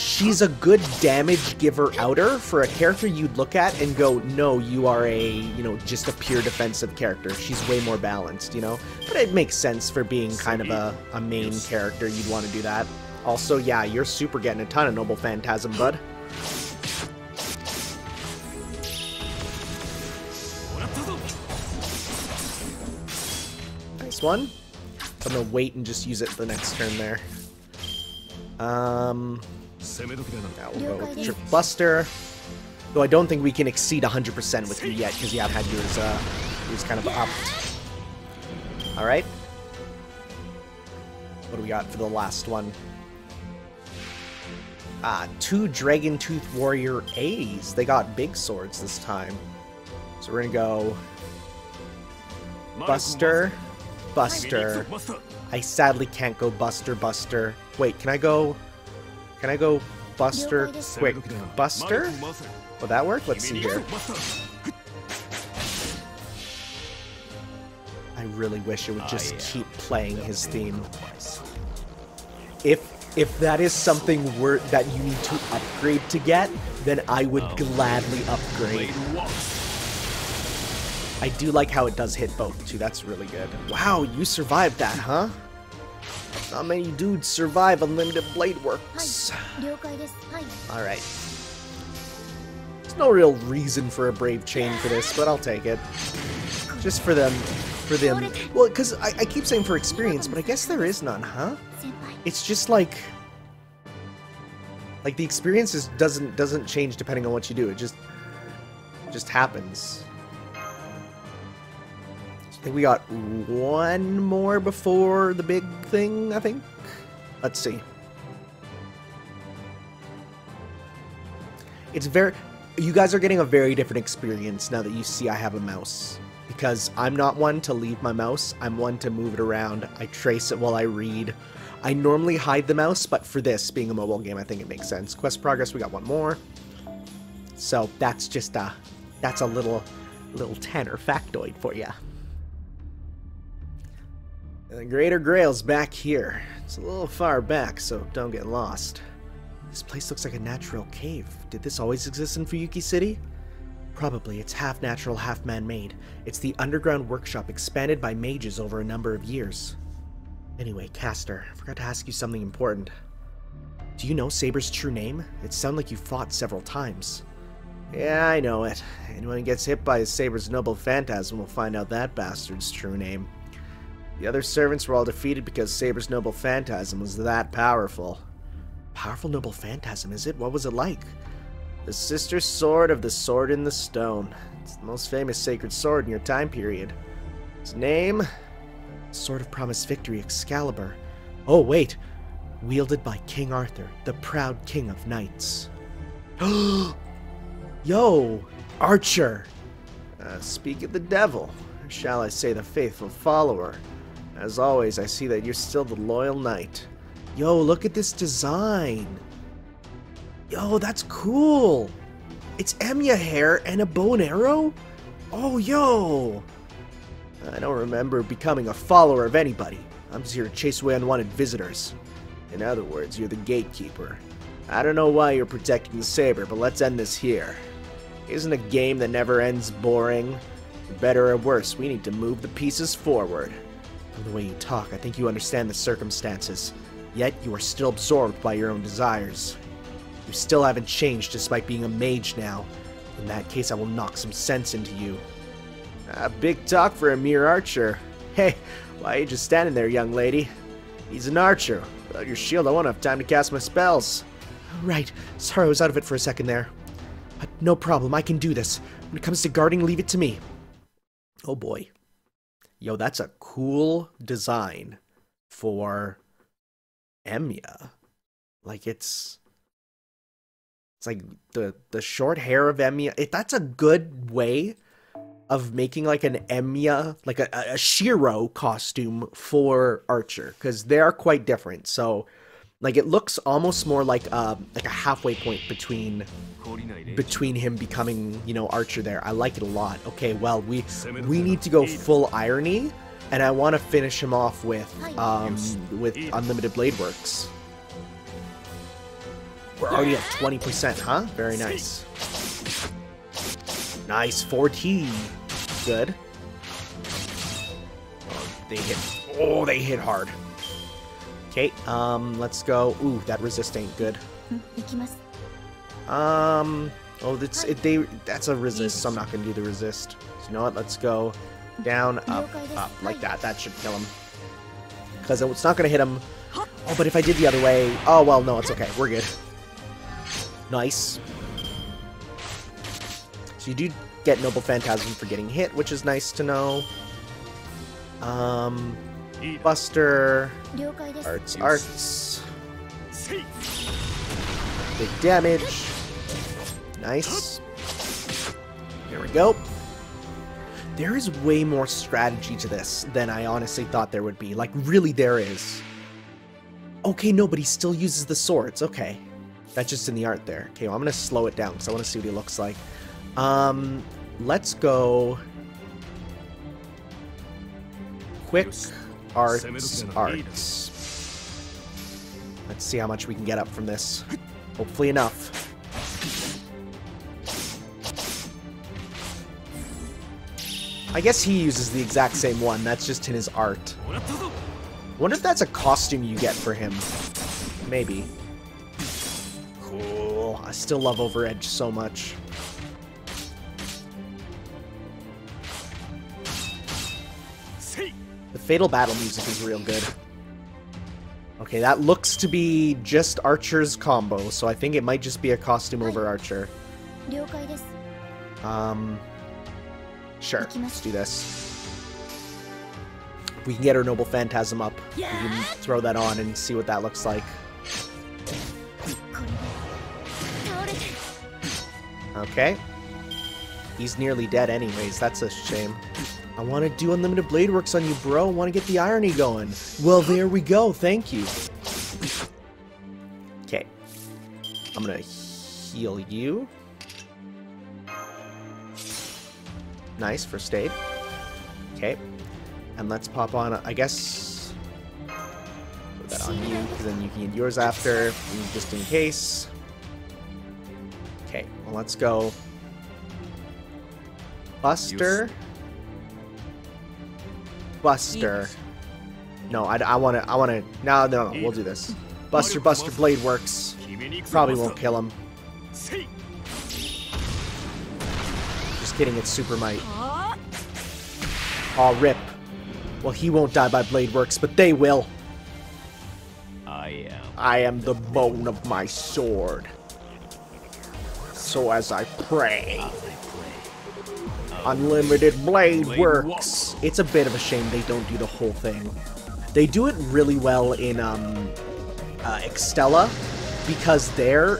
she's a good damage giver outer for a character you'd look at and go, no, you are a, you know, just a pure defensive character. She's way more balanced, you know? But it makes sense for being kind of a, a main character, you'd want to do that. Also, yeah, you're super getting a ton of Noble Phantasm, bud. Nice one. I'm gonna wait and just use it the next turn there. Um, now we'll go with Trip Buster. Though I don't think we can exceed 100% with you yet, because you have had yours, uh, yours kind of up. Alright. What do we got for the last one? Ah, two Dragon Tooth Warrior A's. They got big swords this time. So we're gonna go... Buster. Buster. I sadly can't go Buster, Buster. Wait, can I go... Can I go Buster quick? Buster? Will that work? Let's see here. I really wish it would just keep playing his theme. If if that is something that you need to upgrade to get, then I would oh. gladly upgrade. I do like how it does hit both, too. That's really good. Wow, you survived that, huh? Not many dudes survive Unlimited Blade Works. Alright. There's no real reason for a Brave Chain for this, but I'll take it. Just for them. For them. Well, because I, I keep saying for experience, but I guess there is none, huh? It's just like... Like, the experience is, doesn't doesn't change depending on what you do. It just... just happens. I think we got one more before the big thing, I think. Let's see. It's very... You guys are getting a very different experience now that you see I have a mouse. Because I'm not one to leave my mouse, I'm one to move it around. I trace it while I read. I normally hide the mouse, but for this, being a mobile game, I think it makes sense. Quest progress, we got one more. So that's just a... That's a little... Little Tanner factoid for you. The Greater Grail's back here. It's a little far back, so don't get lost. This place looks like a natural cave. Did this always exist in Fuyuki City? Probably. It's half natural, half man-made. It's the underground workshop expanded by mages over a number of years. Anyway, Caster, I forgot to ask you something important. Do you know Saber's true name? It sounded like you fought several times. Yeah, I know it. Anyone who gets hit by Saber's noble phantasm will find out that bastard's true name. The other servants were all defeated because Saber's noble phantasm was that powerful. Powerful noble phantasm, is it? What was it like? The sister sword of the sword in the stone. It's the most famous sacred sword in your time period. Its name? Sword of Promised Victory Excalibur. Oh, wait! Wielded by King Arthur, the proud king of knights. Yo! Archer! Uh, speak of the devil, or shall I say the faithful follower? As always, I see that you're still the loyal knight. Yo, look at this design. Yo, that's cool. It's Emiya hair and a bow and arrow? Oh, yo. I don't remember becoming a follower of anybody. I'm just here to chase away unwanted visitors. In other words, you're the gatekeeper. I don't know why you're protecting the saber, but let's end this here. Isn't a game that never ends boring? For better or worse, we need to move the pieces forward. From the way you talk, I think you understand the circumstances. Yet, you are still absorbed by your own desires. You still haven't changed despite being a mage now. In that case, I will knock some sense into you. A big talk for a mere archer. Hey, why are you just standing there, young lady? He's an archer. Without your shield, I won't have time to cast my spells. Right. Sorry, I was out of it for a second there. But no problem, I can do this. When it comes to guarding, leave it to me. Oh boy. Yo, that's a cool design for Emiya. Like it's it's like the the short hair of Emiya. It, that's a good way of making like an Emiya, like a, a Shiro costume for Archer, because they are quite different. So, like, it looks almost more like uh, like a halfway point between between him becoming, you know, Archer. There, I like it a lot. Okay, well, we we need to go full irony, and I want to finish him off with um with Unlimited Blade Works. We're already at 20%, huh? Very nice. Nice, 4T. Good. They hit. Oh, they hit hard. Okay, um, let's go. Ooh, that resist ain't good. Um, oh, that's it. They that's a resist, so I'm not gonna do the resist. So you know what? Let's go down, up, up, like that. That should kill him. Because it's not gonna hit him. Oh, but if I did the other way, oh well, no, it's okay. We're good. Nice. So you do get Noble Phantasm for getting hit, which is nice to know. Um, Buster, Arts, Arts. Big damage. Nice. There we go. There is way more strategy to this than I honestly thought there would be. Like, really there is. Okay, no, but he still uses the swords. Okay. That's just in the art there. Okay, well, I'm going to slow it down because I want to see what he looks like. Um, let's go... Quick arts, arts. Let's see how much we can get up from this. Hopefully enough. I guess he uses the exact same one. That's just in his art. wonder if that's a costume you get for him. Maybe. Cool. I still love Overedge so much. Fatal Battle music is real good. Okay, that looks to be just Archer's combo, so I think it might just be a costume over Archer. Um, sure, let's do this. If we can get our Noble Phantasm up, we can throw that on and see what that looks like. Okay. He's nearly dead anyways, that's a shame. I want to do Unlimited Blade Works on you, bro. I want to get the irony going. Well, there we go. Thank you. Okay. I'm going to heal you. Nice, first aid. Okay. And let's pop on, I guess... Put that on you, because then you can get yours after, just in case. Okay, well, let's go. Buster. Buster. No, I, I want to, I want to, no, no, no, we'll do this. Buster, Buster, Blade works. Probably won't kill him. Just kidding, it's Super Might. Aw, rip. Well, he won't die by Blade Works, but they will. I am. I am the bone of my sword. So as I pray, Unlimited Blade, Blade works. works. It's a bit of a shame they don't do the whole thing. They do it really well in um, uh, Extella because they're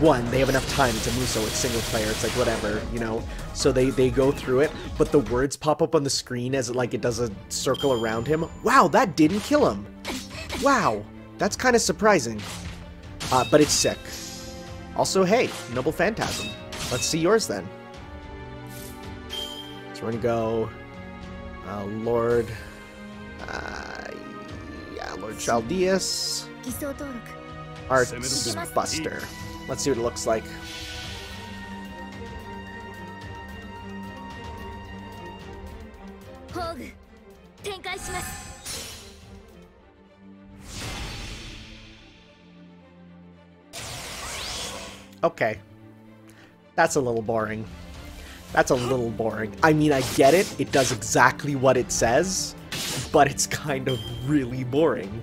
one they have enough time. To move so it's single player it's like whatever you know? So they they go through it but the words pop up on the screen as it like it does a circle around him. Wow that didn't kill him. Wow that's kind of surprising. Uh, but it's sick. Also hey noble phantasm. Let's see yours then we're gonna go uh, lord uh, yeah lord chaldeas Arts Buster. Let's see what it looks like. Okay. That's a little boring. That's a little boring. I mean, I get it. It does exactly what it says, but it's kind of really boring.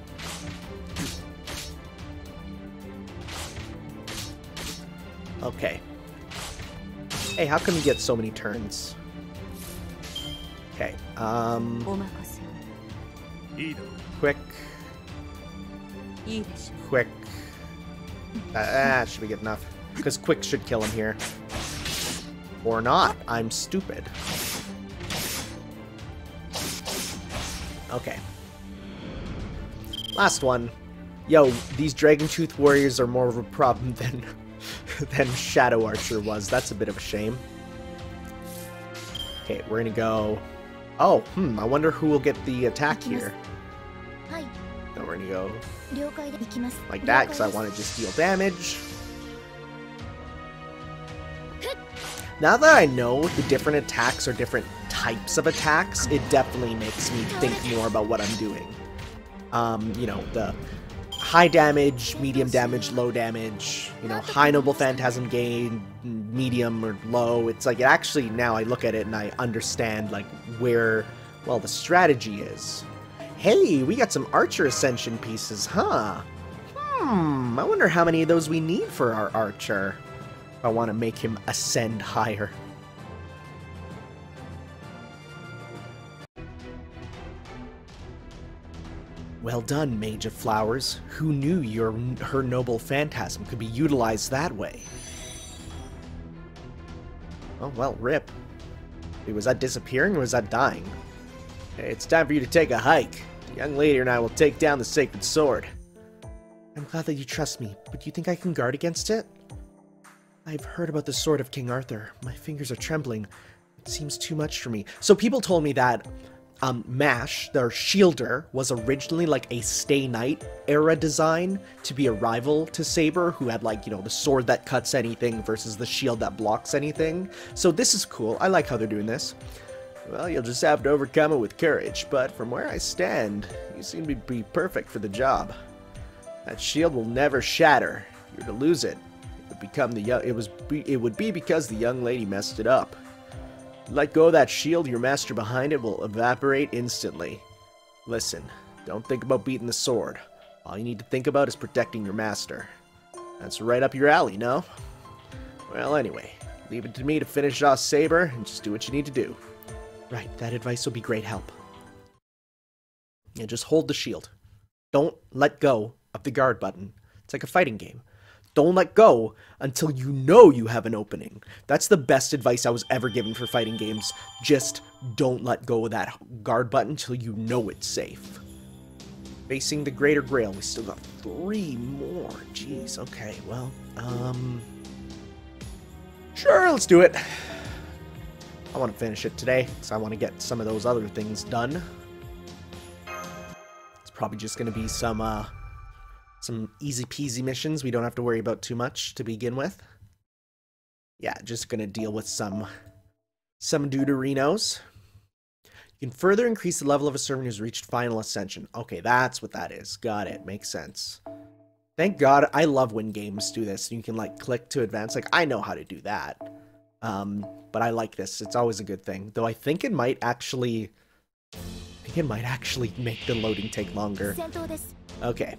Okay. Hey, how come you get so many turns? Okay, um... Quick. Quick. Uh, that should be good enough. Because quick should kill him here. Or not. I'm stupid. Okay. Last one. Yo, these Dragon Tooth Warriors are more of a problem than than Shadow Archer was. That's a bit of a shame. Okay, we're gonna go... Oh, hmm, I wonder who will get the attack here. No, we're gonna go like that, because I want to just deal damage. Now that I know the different attacks are different types of attacks, it definitely makes me think more about what I'm doing. Um, you know, the high damage, medium damage, low damage, you know, high noble phantasm gain, medium or low. It's like, it actually, now I look at it and I understand, like, where, well, the strategy is. Hey, we got some archer ascension pieces, huh? Hmm, I wonder how many of those we need for our archer. I want to make him ascend higher. Well done, Mage of Flowers. Who knew your her noble phantasm could be utilized that way? Oh, well, rip. Was that disappearing or was that dying? Hey, it's time for you to take a hike. The young lady and I will take down the sacred sword. I'm glad that you trust me, but do you think I can guard against it? I've heard about the sword of King Arthur. My fingers are trembling. It seems too much for me. So people told me that um, MASH, their shielder, was originally like a Stay Night era design to be a rival to Saber, who had like, you know, the sword that cuts anything versus the shield that blocks anything. So this is cool. I like how they're doing this. Well, you'll just have to overcome it with courage, but from where I stand, you seem to be perfect for the job. That shield will never shatter. You're to lose it, become the young. It was. It would be because the young lady messed it up. Let go of that shield. Your master behind it will evaporate instantly. Listen, don't think about beating the sword. All you need to think about is protecting your master. That's right up your alley, no? Well, anyway, leave it to me to finish off Saber and just do what you need to do. Right, that advice will be great help. And just hold the shield. Don't let go of the guard button. It's like a fighting game. Don't let go until you know you have an opening. That's the best advice I was ever given for fighting games. Just don't let go of that guard button until you know it's safe. Facing the Greater Grail, we still got three more. Jeez, okay, well, um... Sure, let's do it. I want to finish it today, because I want to get some of those other things done. It's probably just going to be some, uh, some easy peasy missions we don't have to worry about too much to begin with. Yeah, just gonna deal with some some deuterinos. You can further increase the level of a servant who's reached final ascension. Okay, that's what that is. Got it. Makes sense. Thank God. I love when games do this. You can like click to advance. Like I know how to do that. Um, but I like this. It's always a good thing. Though I think it might actually I think it might actually make the loading take longer. Okay.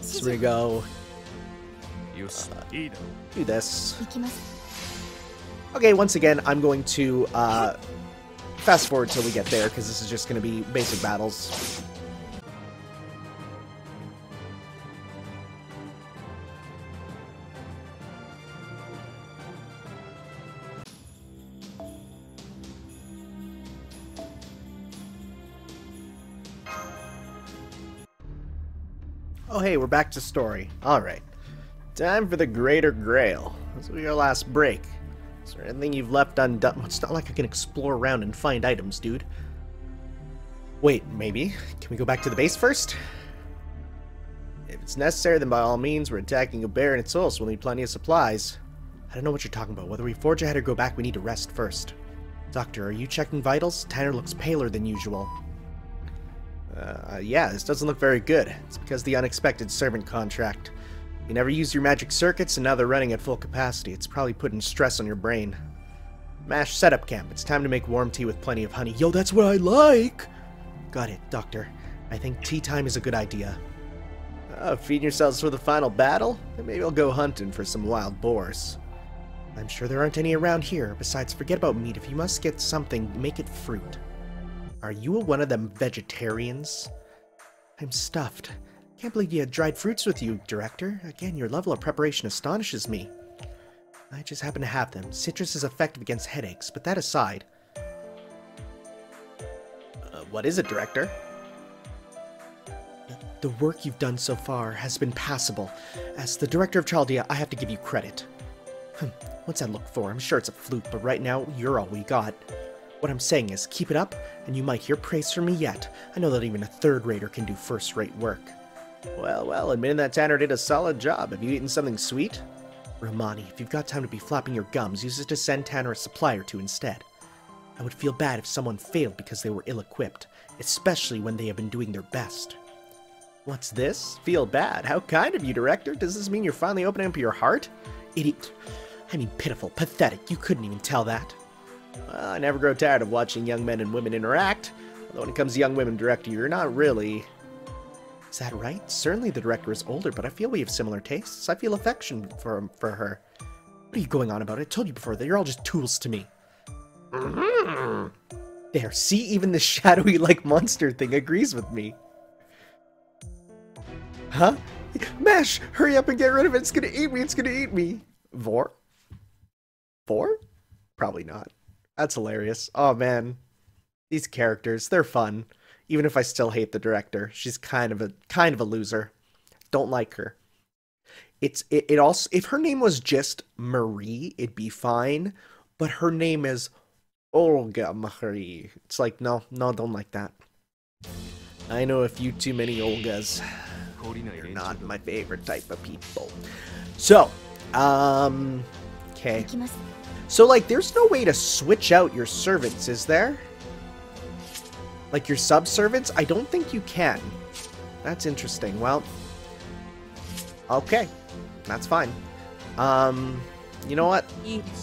So we go. Uh, do this. Okay, once again, I'm going to uh, fast forward till we get there, because this is just going to be basic battles. Oh hey, we're back to story. Alright. Time for the Greater Grail. This will be our last break. Is there anything you've left undone? It's not like I can explore around and find items, dude. Wait, maybe? Can we go back to the base first? If it's necessary, then by all means, we're attacking a bear and its so we'll need plenty of supplies. I don't know what you're talking about. Whether we forge ahead or go back, we need to rest first. Doctor, are you checking vitals? Tanner looks paler than usual. Uh, yeah, this doesn't look very good. It's because the unexpected servant contract. You never used your magic circuits, and now they're running at full capacity. It's probably putting stress on your brain. Mash setup camp. It's time to make warm tea with plenty of honey. Yo, that's what I like! Got it, Doctor. I think tea time is a good idea. Uh, feeding yourselves for the final battle? Then maybe I'll go hunting for some wild boars. I'm sure there aren't any around here. Besides, forget about meat. If you must get something, make it fruit. Are you one of them vegetarians? I'm stuffed. Can't believe you had dried fruits with you, Director. Again, your level of preparation astonishes me. I just happen to have them. Citrus is effective against headaches, but that aside... Uh, what is it, Director? The work you've done so far has been passable. As the Director of Chaldea, I have to give you credit. Hm, what's that look for? I'm sure it's a fluke, but right now, you're all we got. What I'm saying is, keep it up, and you might hear praise from me yet. I know that even a third-rater can do first-rate work. Well, well, admitting that Tanner did a solid job. Have you eaten something sweet? Romani, if you've got time to be flapping your gums, use it to send Tanner a supply or two instead. I would feel bad if someone failed because they were ill-equipped, especially when they have been doing their best. What's this? Feel bad? How kind of you, Director. Does this mean you're finally opening up your heart? Idiot. I mean, pitiful, pathetic. You couldn't even tell that. Well, I never grow tired of watching young men and women interact. Although when it comes to young women, Director, you're not really... Is that right? Certainly the director is older, but I feel we have similar tastes. I feel affection for, for her. What are you going on about? I told you before that you're all just tools to me. Mm-hmm. There, see? Even the shadowy, like, monster thing agrees with me. Huh? Mash, hurry up and get rid of it. It's gonna eat me. It's gonna eat me. Vor? Vor? Probably not. That's hilarious. Oh, man. These characters, they're fun. Even if I still hate the director. She's kind of a kind of a loser. Don't like her. It's it, it also if her name was just Marie, it'd be fine. But her name is Olga Marie. It's like no, no, don't like that. I know a few too many Olgas. You're not my favorite type of people. So, um, okay. So, like, there's no way to switch out your servants, is there? Like, your subservants? I don't think you can. That's interesting. Well, okay. That's fine. Um, you know what?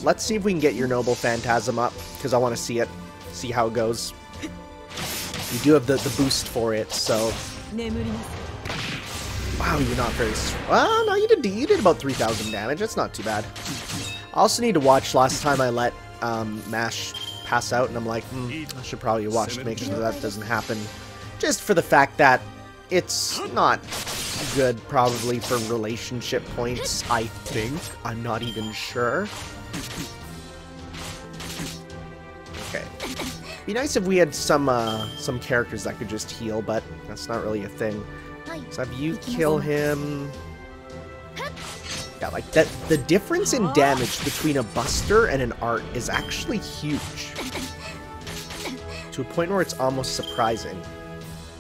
Let's see if we can get your Noble Phantasm up, because I want to see it. See how it goes. You do have the, the boost for it, so... Wow, you're not very... Well, no, you did, you did about 3,000 damage. That's not too bad. I also need to watch last time I let um, Mash pass out, and I'm like, mm, I should probably watch to make sure that, that doesn't happen. Just for the fact that it's not good, probably, for relationship points, I think. I'm not even sure. Okay. Be nice if we had some, uh, some characters that could just heal, but that's not really a thing. So have you kill him... Yeah, like that. The difference in damage between a Buster and an Art is actually huge. To a point where it's almost surprising.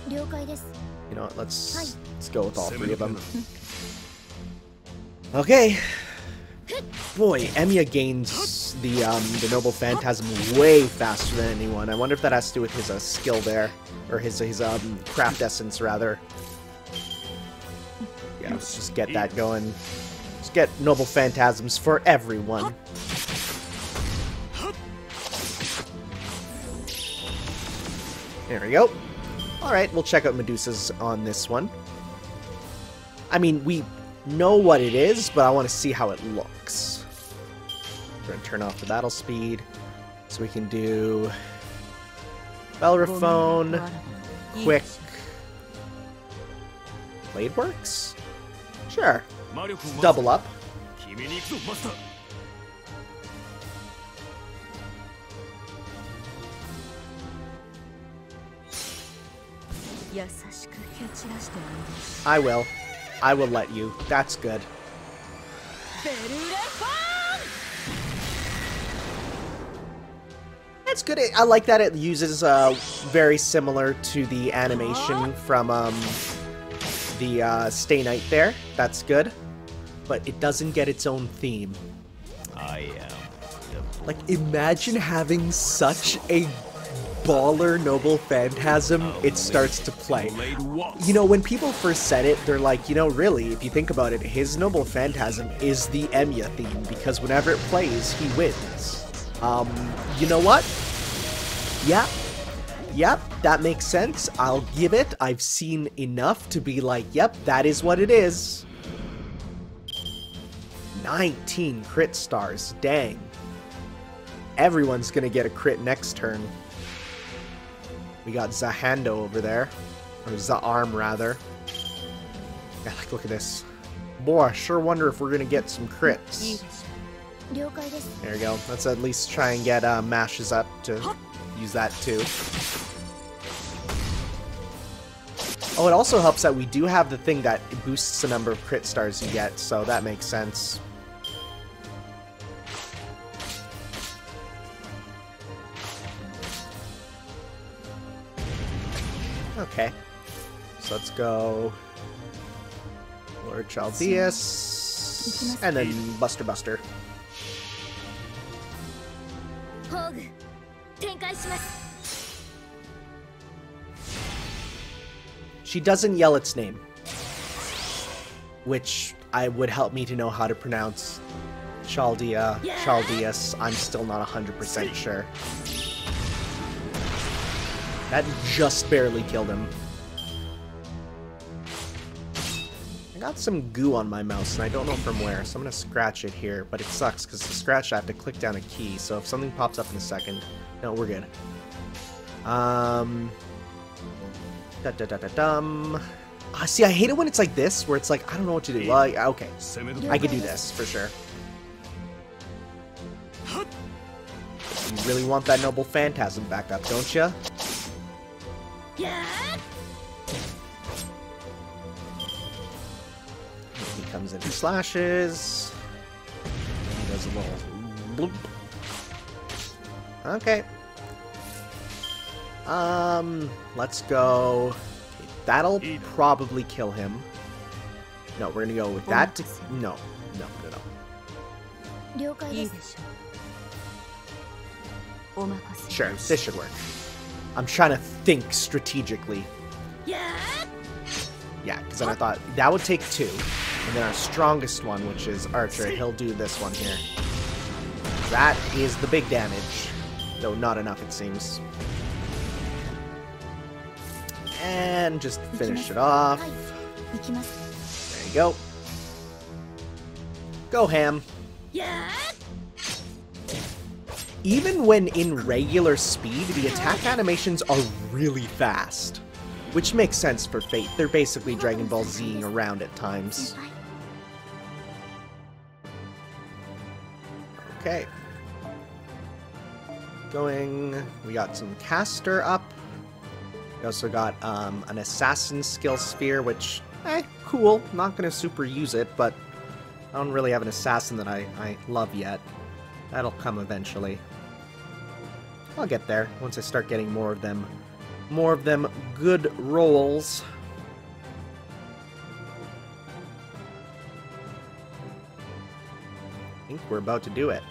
You know what, let's, let's go with all three of them. Okay. Boy, Emiya gains the um, the Noble Phantasm way faster than anyone. I wonder if that has to do with his uh, skill there. Or his, his um, craft essence, rather. Yeah, let's just get that going. Let's get Noble Phantasms for everyone. There we go. Alright, we'll check out Medusa's on this one. I mean, we know what it is, but I want to see how it looks. We're going to turn off the battle speed. So we can do... Bellerophon, Quick... Blade Works? Sure. Double up. I will. I will let you. That's good. That's good. I like that it uses uh, very similar to the animation from um, the uh, Stay Night there. That's good. But it doesn't get its own theme. I am. Like, imagine having such a baller Noble Phantasm, it starts to play. You know, when people first said it, they're like, you know, really, if you think about it, his Noble Phantasm is the Emiya theme, because whenever it plays, he wins. Um, you know what? Yeah. Yep, that makes sense. I'll give it. I've seen enough to be like, yep, that is what it is. 19 crit stars. Dang. Everyone's gonna get a crit next turn. We got Zahando over there. Or Zaarm, rather. Yeah, like, look at this. Boy, I sure wonder if we're gonna get some crits. There we go. Let's at least try and get uh, mashes up to use that too. Oh, it also helps that we do have the thing that boosts the number of crit stars you get, so that makes sense. Okay. So let's go Lord Chaldeas, and then Buster Buster. She doesn't yell its name, which I would help me to know how to pronounce Chaldea, Chaldeus. I'm still not 100% sure. That just barely killed him. I got some goo on my mouse, and I don't know from where, so I'm going to scratch it here. But it sucks, because to scratch, I have to click down a key. So if something pops up in a second... No, we're good. Um... Da da da da dum. Uh, see, I hate it when it's like this, where it's like, I don't know what to do. Well, okay. I could do this, for sure. You really want that Noble Phantasm back up, don't you? Yeah. He comes in and slashes. He does a little bloop. Okay. Um, let's go. That'll probably kill him. No, we're gonna go with that. No, no, no, no. Sure, this should work. I'm trying to think strategically. Yeah. Yeah, because then I thought that would take two. And then our strongest one, which is Archer, he'll do this one here. That is the big damage. Though not enough, it seems. And just finish it off. There you go. Go ham. Yeah even when in regular speed, the attack animations are really fast. Which makes sense for Fate, they're basically Dragon Ball Z around at times. Okay. Going, we got some caster up. We also got um, an assassin skill sphere, which, eh, cool. Not gonna super use it, but I don't really have an assassin that I, I love yet. That'll come eventually. I'll get there once I start getting more of them. More of them good rolls. I think we're about to do it.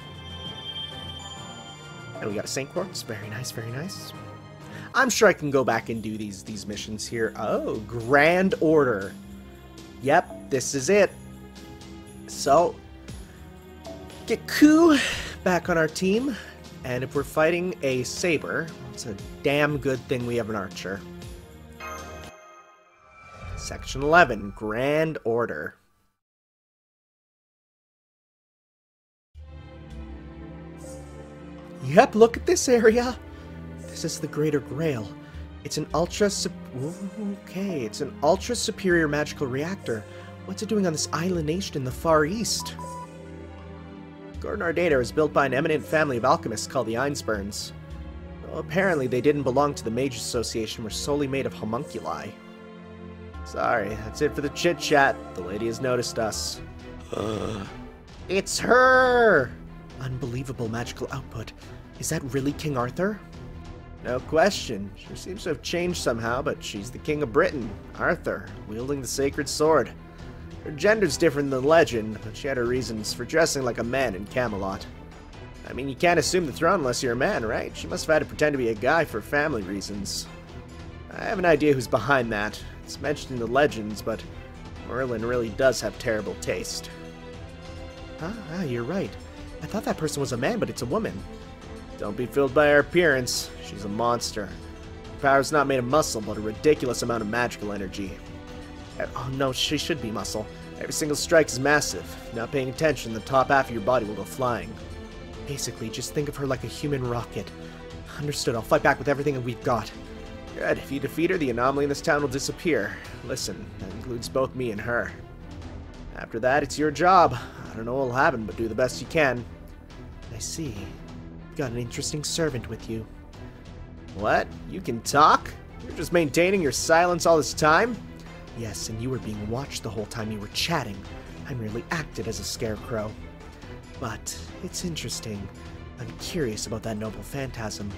And we got Saint Quartz. Very nice, very nice. I'm sure I can go back and do these these missions here. Oh, Grand Order. Yep, this is it. So, get Cú back on our team. And if we're fighting a saber, it's a damn good thing we have an archer. Section 11, Grand Order. Yep, look at this area. This is the Greater Grail. It's an ultra okay, it's an ultra superior magical reactor. What's it doing on this island nation in the Far East? Gordon was built by an eminent family of alchemists called the Einzberns. Well, apparently they didn't belong to the Mages Association, were solely made of homunculi. Sorry, that's it for the chit-chat. The lady has noticed us. Uh. it's her! Unbelievable magical output. Is that really King Arthur? No question. She seems to have changed somehow, but she's the King of Britain, Arthur, wielding the sacred sword. Her gender's different than legend, but she had her reasons for dressing like a man in Camelot. I mean, you can't assume the throne unless you're a man, right? She must have had to pretend to be a guy for family reasons. I have an idea who's behind that. It's mentioned in the legends, but Merlin really does have terrible taste. Huh? Ah, you're right. I thought that person was a man, but it's a woman. Don't be fooled by her appearance. She's a monster. Her power's not made of muscle, but a ridiculous amount of magical energy. Oh no, she should be muscle. Every single strike is massive. Not paying attention, the top half of your body will go flying. Basically, just think of her like a human rocket. Understood, I'll fight back with everything that we've got. Good, if you defeat her, the anomaly in this town will disappear. Listen, that includes both me and her. After that, it's your job. I don't know what will happen, but do the best you can. I see. You've got an interesting servant with you. What? You can talk? You're just maintaining your silence all this time? Yes, and you were being watched the whole time you were chatting. I merely acted as a scarecrow. But it's interesting. I'm curious about that noble phantasm.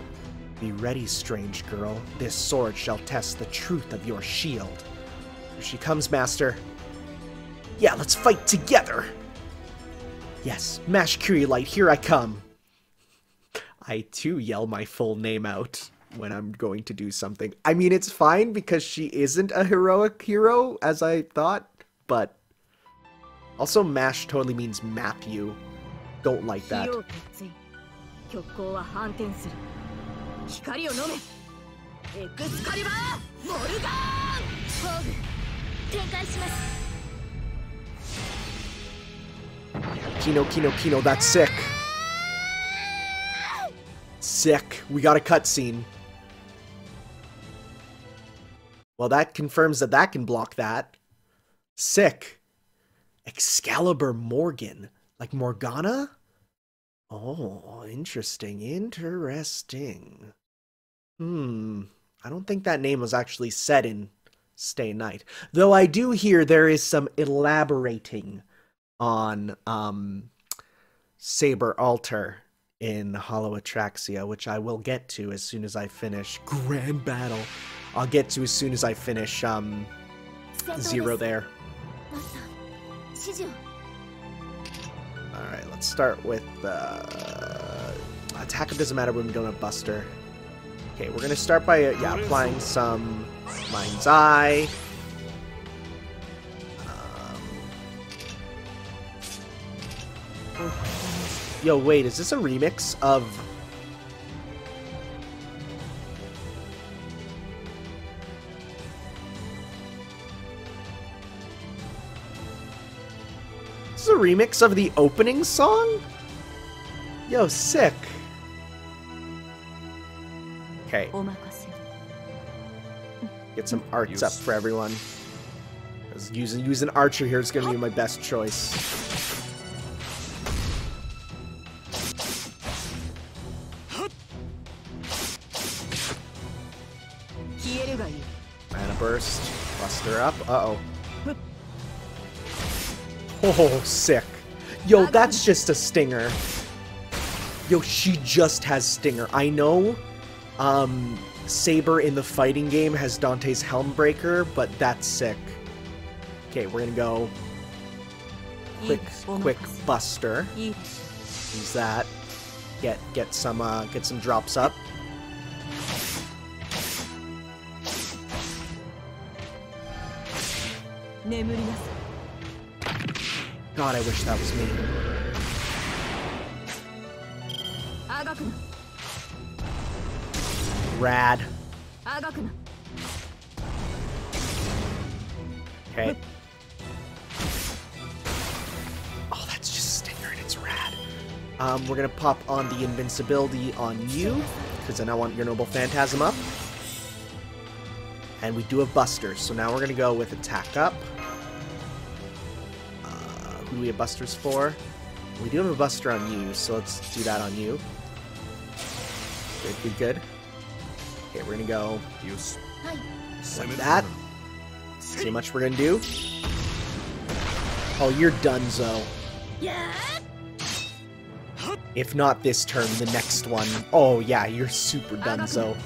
Be ready, strange girl. This sword shall test the truth of your shield. Here she comes, Master. Yeah, let's fight together! Yes, Mash Light, here I come! I too yell my full name out when I'm going to do something. I mean, it's fine because she isn't a heroic hero, as I thought, but also MASH totally means map you. Don't like that. Kino, Kino, Kino, that's sick. Sick. We got a cutscene. Well, that confirms that that can block that. Sick. Excalibur Morgan. Like Morgana? Oh, interesting. Interesting. Hmm. I don't think that name was actually said in Stay Night. Though I do hear there is some elaborating on um, Saber Alter in Hollow Ataraxia, which I will get to as soon as I finish Grand Battle. I'll get to as soon as I finish um, Zero there. Alright, let's start with uh, Attack It doesn't matter when we don't have Buster. Okay, we're going to start by uh, yeah applying some Mind's Eye. Um, Yo, wait, is this a remix of remix of the opening song? Yo, sick. Okay. Get some arts up for everyone. Using using archer here is gonna be my best choice. Mana burst. Buster up. Uh oh. Oh, sick. Yo, that's just a stinger. Yo, she just has stinger. I know um, Saber in the fighting game has Dante's Helmbreaker, but that's sick. Okay, we're gonna go quick, quick buster. Use that. Get get some uh, get some drops up. God, I wish that was me. Rad. Okay. Oh, that's just Stinger and it's rad. Um, we're gonna pop on the invincibility on you, because then I want your Noble Phantasm up. And we do have Buster, so now we're gonna go with Attack Up. Who we have Busters for? We do have a Buster on you, so let's do that on you. Good, good, good. Okay, we're gonna go Use. like that. See how much we're gonna do. Oh, you're donezo. Yeah. If not this turn, the next one. Oh yeah, you're super donezo.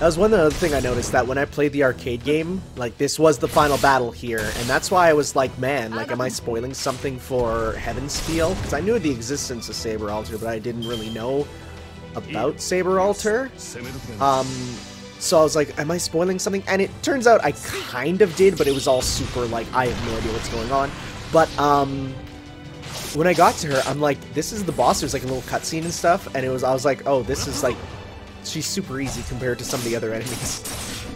That was one other thing I noticed that when I played the arcade game, like this was the final battle here, and that's why I was like, man, like am I spoiling something for Heaven's Feel? Because I knew the existence of Saber Alter, but I didn't really know about Saber Alter. Um, so I was like, am I spoiling something? And it turns out I kind of did, but it was all super like I have no idea what's going on. But um, when I got to her, I'm like, this is the boss. There's like a little cutscene and stuff, and it was I was like, oh, this is like She's super easy compared to some of the other enemies.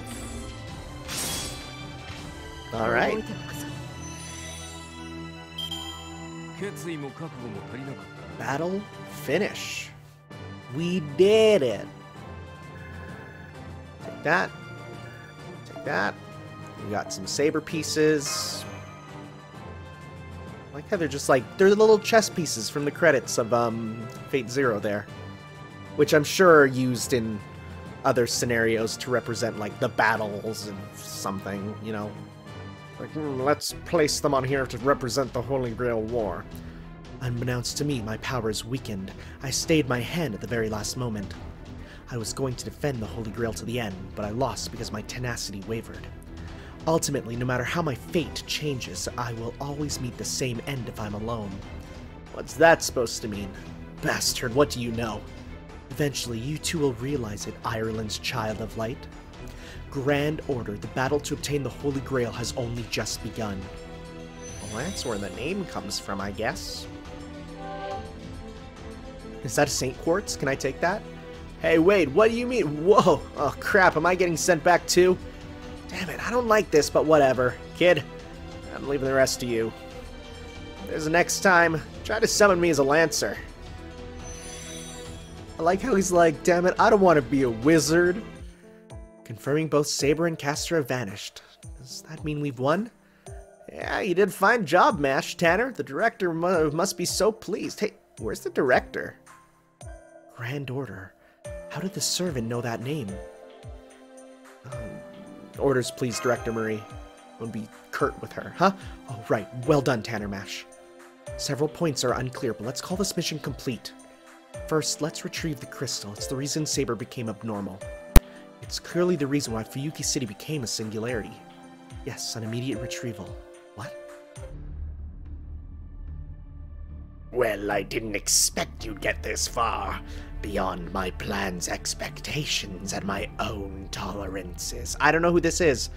Alright. Battle finish. We did it. Take that. Take that. We got some saber pieces. I like how they're just like, they're the little chess pieces from the credits of um, Fate Zero there which I'm sure are used in other scenarios to represent like the battles and something, you know. Like, hmm, let's place them on here to represent the Holy Grail War. Unbeknownst to me, my powers weakened. I stayed my hand at the very last moment. I was going to defend the Holy Grail to the end, but I lost because my tenacity wavered. Ultimately, no matter how my fate changes, I will always meet the same end if I'm alone. What's that supposed to mean? Bastard, what do you know? Eventually, you too will realize it, Ireland's child of light. Grand Order, the battle to obtain the Holy Grail has only just begun. Well, that's where the name comes from, I guess. Is that a Saint Quartz? Can I take that? Hey, wait, what do you mean? Whoa! Oh, crap, am I getting sent back too? Damn it, I don't like this, but whatever. Kid, I'm leaving the rest to you. There's a next time, try to summon me as a Lancer. I like how he's like, damn it, I don't want to be a wizard. Confirming both Saber and Caster have vanished. Does that mean we've won? Yeah, you did a fine job, Mash, Tanner. The director mu must be so pleased. Hey, where's the director? Grand Order. How did the servant know that name? Um, orders, please, Director Marie. Don't be curt with her, huh? Oh, right. Well done, Tanner Mash. Several points are unclear, but let's call this mission complete. First, let's retrieve the crystal. It's the reason Saber became abnormal. It's clearly the reason why Fuyuki City became a singularity. Yes, an immediate retrieval. What? Well, I didn't expect you'd get this far. Beyond my plan's expectations and my own tolerances. I don't know who this is.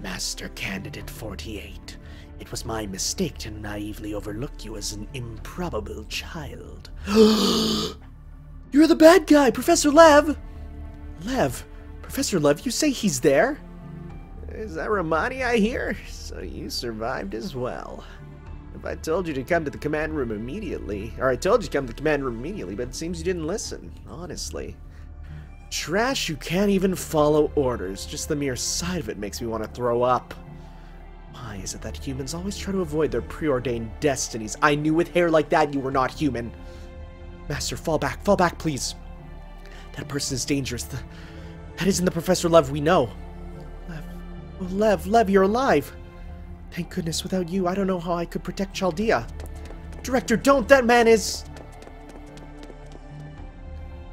Master Candidate 48. It was my mistake to naively overlook you as an improbable child. You're the bad guy, Professor Lev! Lev? Professor Lev, you say he's there? Is that Romani I hear? So you survived as well. If I told you to come to the command room immediately, or I told you to come to the command room immediately, but it seems you didn't listen, honestly. Trash you can't even follow orders, just the mere sight of it makes me want to throw up. Why is it that humans always try to avoid their preordained destinies? I knew with hair like that you were not human. Master, fall back, fall back, please. That person is dangerous. The, that isn't the Professor Lev we know. Lev, oh, Lev, Lev, you're alive. Thank goodness, without you, I don't know how I could protect Chaldea. Director, don't! That man is...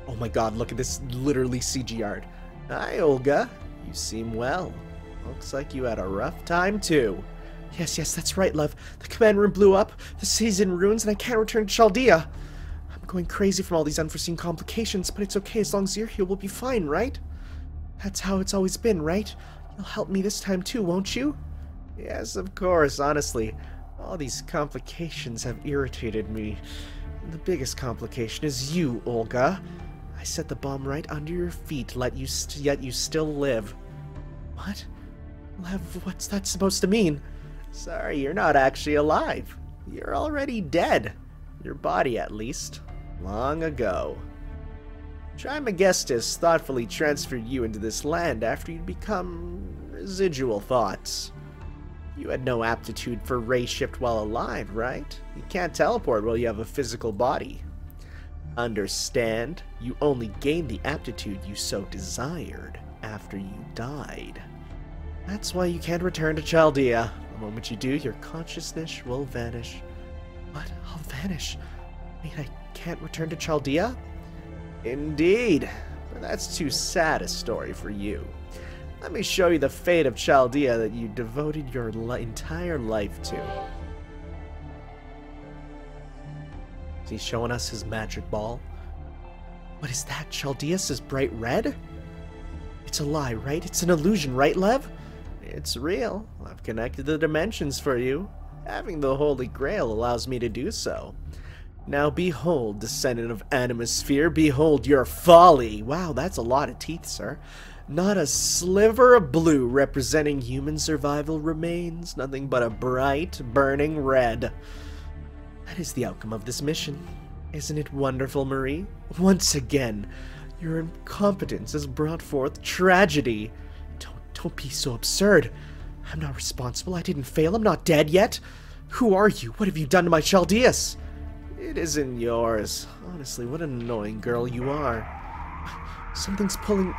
Oh my god, look at this literally CG art. Hi, Olga. You seem well. Looks like you had a rough time, too. Yes, yes, that's right, love. The command room blew up, the city's in ruins, and I can't return to Chaldea. I'm going crazy from all these unforeseen complications, but it's okay as long as you're here, we'll be fine, right? That's how it's always been, right? You'll help me this time too, won't you? Yes, of course, honestly. All these complications have irritated me. The biggest complication is you, Olga. I set the bomb right under your feet, let you yet you still live. What? Lev, what's that supposed to mean? Sorry, you're not actually alive. You're already dead. Your body, at least. Long ago. Trismegistus thoughtfully transferred you into this land after you'd become residual thoughts. You had no aptitude for ray shift while alive, right? You can't teleport while you have a physical body. Understand? You only gained the aptitude you so desired after you died. That's why you can't return to Chaldea. The moment you do, your consciousness will vanish. What? I'll vanish? I mean, I can't return to Chaldea? Indeed. Or that's too sad a story for you. Let me show you the fate of Chaldea that you devoted your li entire life to. Is he showing us his magic ball? What is that? Chaldeas is bright red? It's a lie, right? It's an illusion, right, Lev? It's real. I've connected the dimensions for you. Having the Holy Grail allows me to do so. Now behold, descendant of Animosphere, behold your folly! Wow, that's a lot of teeth, sir. Not a sliver of blue representing human survival remains, nothing but a bright, burning red. That is the outcome of this mission. Isn't it wonderful, Marie? Once again, your incompetence has brought forth tragedy. Don't, be so absurd. I'm not responsible. I didn't fail. I'm not dead yet. Who are you? What have you done to my Chaldeas? It isn't yours. Honestly, what an annoying girl you are. Something's pulling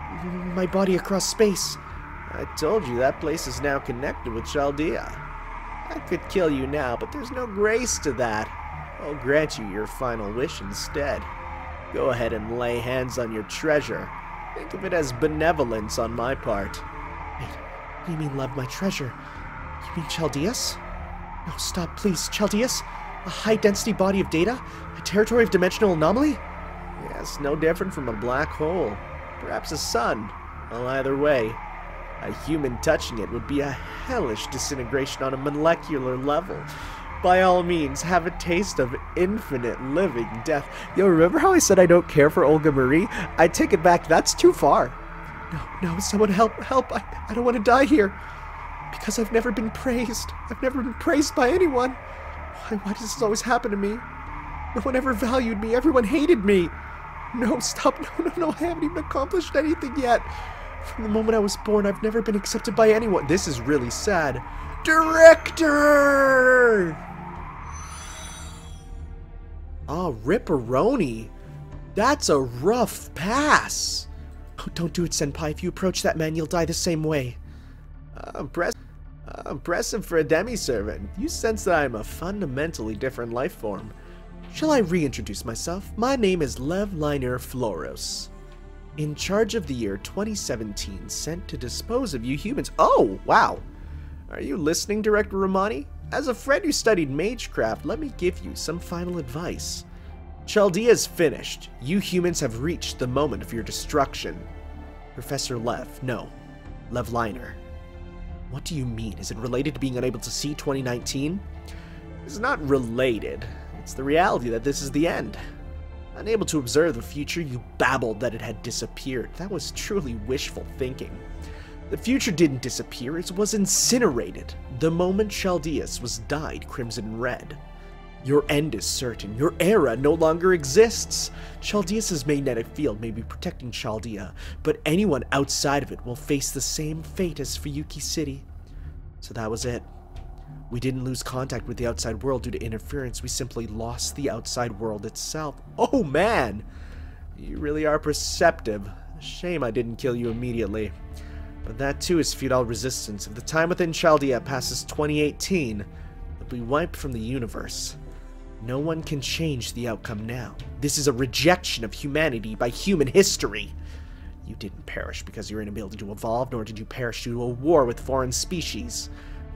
my body across space. I told you that place is now connected with Chaldea. I could kill you now, but there's no grace to that. I'll grant you your final wish instead. Go ahead and lay hands on your treasure. Think of it as benevolence on my part. You mean love my treasure? You mean Chaldeas? No, stop, please. Chaldeas? A high-density body of data? A territory of dimensional anomaly? Yes, no different from a black hole. Perhaps a sun. Well, either way, a human touching it would be a hellish disintegration on a molecular level. By all means, have a taste of infinite living death. Yo, remember how I said I don't care for Olga Marie? I take it back, that's too far. No, no, someone help, help, I, I don't want to die here. Because I've never been praised. I've never been praised by anyone. Why, why does this always happen to me? No one ever valued me. Everyone hated me. No, stop. No, no, no. I haven't even accomplished anything yet. From the moment I was born, I've never been accepted by anyone. This is really sad. Director! Oh, Ripperoni. That's a rough pass. Oh, don't do it, Senpai. If you approach that man, you'll die the same way. Uh, impress uh, impressive for a demi-servant. You sense that I am a fundamentally different life form. Shall I reintroduce myself? My name is Lev Lainur Flauros. In charge of the year 2017, sent to dispose of you humans. Oh, wow. Are you listening, Director Romani? As a friend who studied magecraft, let me give you some final advice. Chaldea's finished. You humans have reached the moment of your destruction. Professor Lev, no. Lev Lainur. What do you mean? Is it related to being unable to see 2019? It's not related. It's the reality that this is the end. Unable to observe the future, you babbled that it had disappeared. That was truly wishful thinking. The future didn't disappear, it was incinerated. The moment Chaldeas was dyed crimson red. Your end is certain. Your era no longer exists. Chaldeas' magnetic field may be protecting Chaldea, but anyone outside of it will face the same fate as Fuyuki City. So that was it. We didn't lose contact with the outside world due to interference, we simply lost the outside world itself. Oh man! You really are perceptive. Shame I didn't kill you immediately. But that too is feudal resistance. If the time within Chaldea passes 2018, it'll be wiped from the universe. No one can change the outcome now. This is a rejection of humanity by human history. You didn't perish because your inability to evolve, nor did you perish due to a war with foreign species.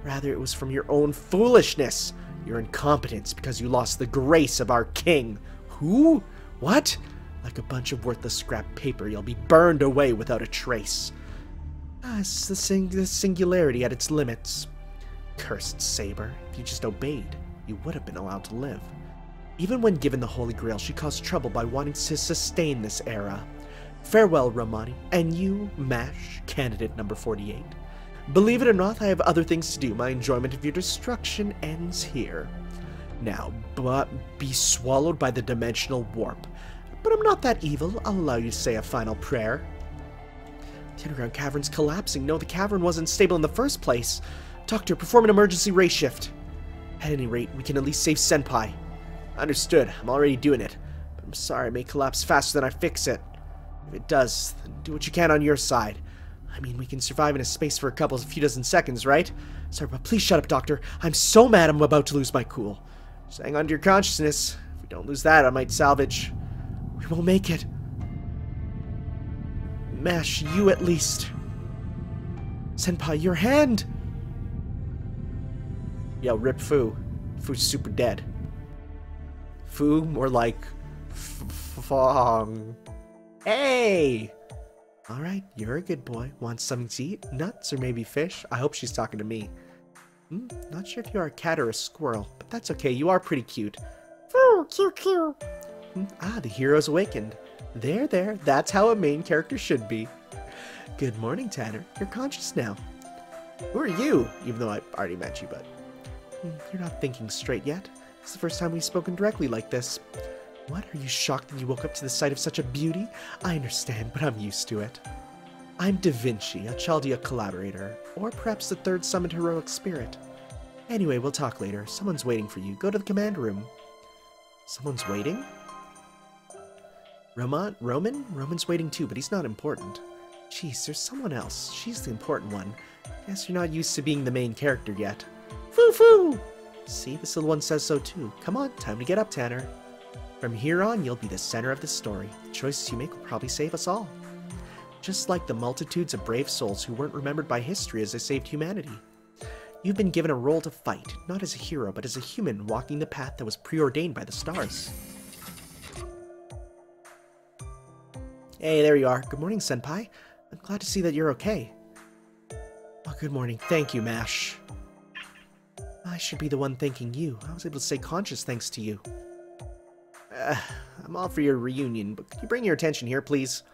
Rather, it was from your own foolishness, your incompetence, because you lost the grace of our king. Who? What? Like a bunch of worthless scrap paper, you'll be burned away without a trace. Ah, it's the, sing the singularity at its limits. Cursed Saber, if you just obeyed, you would have been allowed to live. Even when given the Holy Grail, she caused trouble by wanting to sustain this era. Farewell, Romani, and you, MASH, candidate number 48. Believe it or not, I have other things to do. My enjoyment of your destruction ends here. Now, but be swallowed by the dimensional warp. But I'm not that evil. I'll allow you to say a final prayer. The underground cavern's collapsing. No, the cavern wasn't stable in the first place. Doctor, perform an emergency ray shift. At any rate, we can at least save Senpai. Understood. I'm already doing it. But I'm sorry it may collapse faster than I fix it. If it does, then do what you can on your side. I mean, we can survive in a space for a couple, a few dozen seconds, right? Sorry, but please shut up, Doctor. I'm so mad I'm about to lose my cool. Just hang on to your consciousness. If we don't lose that, I might salvage. We won't make it. Mash, you at least. Senpai, your hand! Yeah, rip Fou. Fou's super dead. Fou, more like... Fong. Hey! Alright, you're a good boy. Want something to eat? Nuts or maybe fish? I hope she's talking to me. Hmm, not sure if you are a cat or a squirrel, but that's okay. You are pretty cute. Fou, cute, cute. Hmm, Ah, the hero's awakened. There, there. That's how a main character should be. Good morning, Tanner. You're conscious now. Who are you? Even though I already met you, but... You're not thinking straight yet. It's the first time we've spoken directly like this. What? Are you shocked that you woke up to the sight of such a beauty? I understand, but I'm used to it. I'm Da Vinci, a Chaldea collaborator, or perhaps the third summoned heroic spirit. Anyway, we'll talk later. Someone's waiting for you. Go to the command room. Someone's waiting? Roman? Roman? Roman's waiting too, but he's not important. Jeez, there's someone else. She's the important one. Guess you're not used to being the main character yet. Foo foo! See, this little one says so too. Come on, time to get up, Tanner. From here on, you'll be the center of the story. The choices you make will probably save us all. Just like the multitudes of brave souls who weren't remembered by history as they saved humanity. You've been given a role to fight, not as a hero, but as a human walking the path that was preordained by the stars. Hey, there you are. Good morning, Senpai. I'm glad to see that you're okay. Oh, good morning. Thank you, Mash. I should be the one thanking you. I was able to stay conscious thanks to you. Uh, I'm all for your reunion, but could you bring your attention here, please?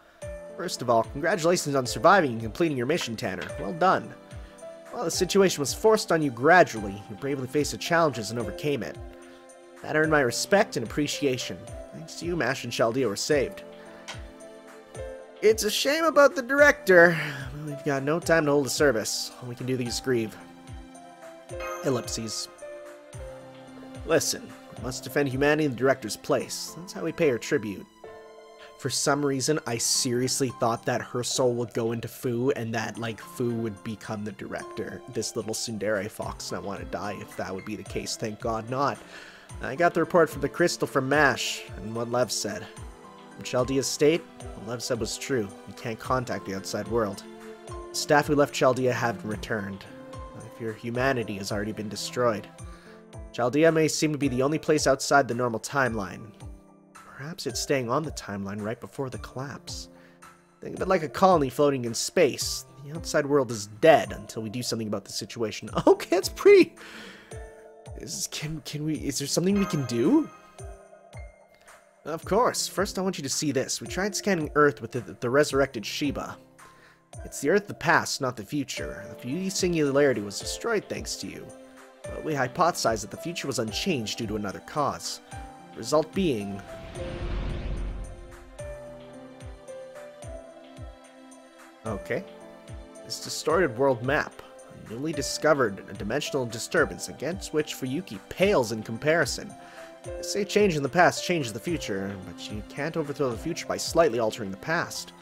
First of all, congratulations on surviving and completing your mission, Tanner. Well done. While the situation was forced on you gradually, you bravely faced the challenges and overcame it. That earned my respect and appreciation. Thanks to you, Mash and Chaldea were saved. It's a shame about the director. We've got no time to hold a service. All we can do is grieve. Ellipses. Listen, we must defend humanity in the director's place. That's how we pay her tribute. For some reason, I seriously thought that her soul would go into Fou and that, like, Fou would become the director. This little tsundere fox, and I want to die if that would be the case. Thank God not. I got the report from the crystal from MASH, and what Lev said. From Chaldea's state, what Lev said was true. You can't contact the outside world. Staff who left Chaldea haven't returned. Your humanity has already been destroyed. Chaldea may seem to be the only place outside the normal timeline. Perhaps it's staying on the timeline right before the collapse. Think of it like a colony floating in space. The outside world is dead until we do something about the situation. Okay, that's pretty... Is, can, can we... Is there something we can do? Of course. First, I want you to see this. We tried scanning Earth with the, the resurrected Sheba. It's the Earth of the past, not the future. The beauty singularity was destroyed thanks to you. But we hypothesized that the future was unchanged due to another cause. Result being... Okay. This distorted world map. A newly discovered dimensional disturbance against which Fuyuki pales in comparison. They say change in the past changes the future, but you can't overthrow the future by slightly altering the past.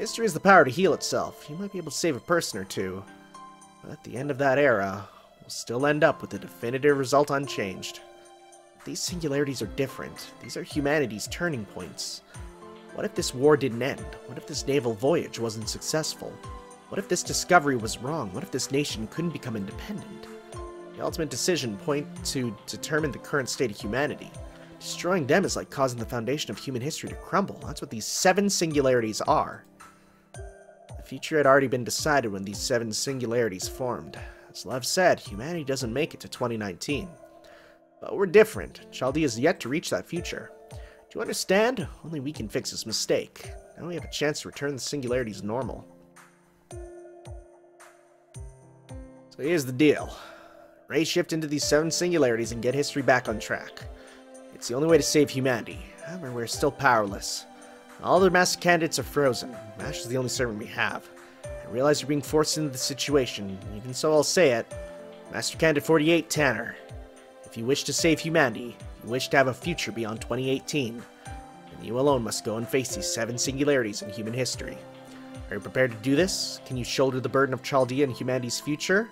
History has the power to heal itself. You might be able to save a person or two. But at the end of that era, we'll still end up with the definitive result unchanged. These singularities are different. These are humanity's turning points. What if this war didn't end? What if this naval voyage wasn't successful? What if this discovery was wrong? What if this nation couldn't become independent? The ultimate decision point to determine the current state of humanity. Destroying them is like causing the foundation of human history to crumble. That's what these seven singularities are. Future had already been decided when these seven singularities formed. As Lev said, humanity doesn't make it to 2019. But we're different. Chaldea is yet to reach that future. Do you understand? Only we can fix this mistake. Now we have a chance to return the singularities normal. So here's the deal. Ray shift into these seven singularities and get history back on track. It's the only way to save humanity. However, we're still powerless. All other master candidates are frozen. MASH is the only servant we have. I realize you're being forced into the situation. Even so, I'll say it. Master Candidate 48, Tanner. If you wish to save humanity, you wish to have a future beyond 2018, then you alone must go and face these seven singularities in human history. Are you prepared to do this? Can you shoulder the burden of Chaldea and humanity's future?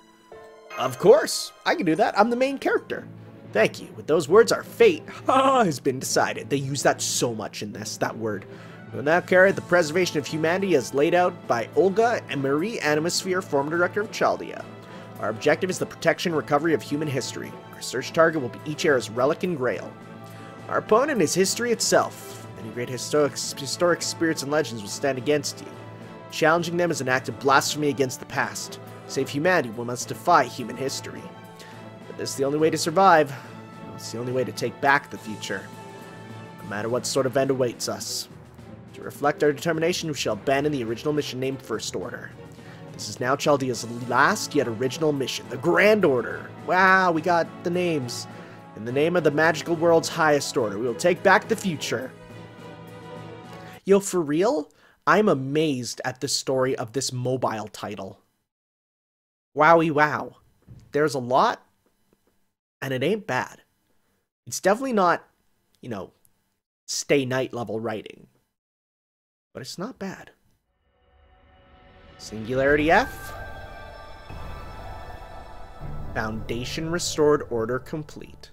Of course! I can do that. I'm the main character. Thank you. With those words, our fate has been decided. They use that so much in this, that word. We'll now carry the preservation of humanity as laid out by Olga and Marie Animosphere, former director of Chaldea. Our objective is the protection and recovery of human history. Our search target will be each era's relic and grail. Our opponent is history itself. Many great historic, historic spirits and legends will stand against you. Challenging them is an act of blasphemy against the past. Save humanity, we must defy human history. But this is the only way to survive. It's the only way to take back the future. No matter what sort of end awaits us. To reflect our determination, we shall abandon the original mission named First Order. This is now Chaldea's last yet original mission, the Grand Order. Wow, we got the names. In the name of the magical world's highest order, we will take back the future. Yo, for real? I'm amazed at the story of this mobile title. Wowie wow. There's a lot, and it ain't bad. It's definitely not, you know, stay night level writing. But it's not bad. Singularity F. Foundation restored order complete.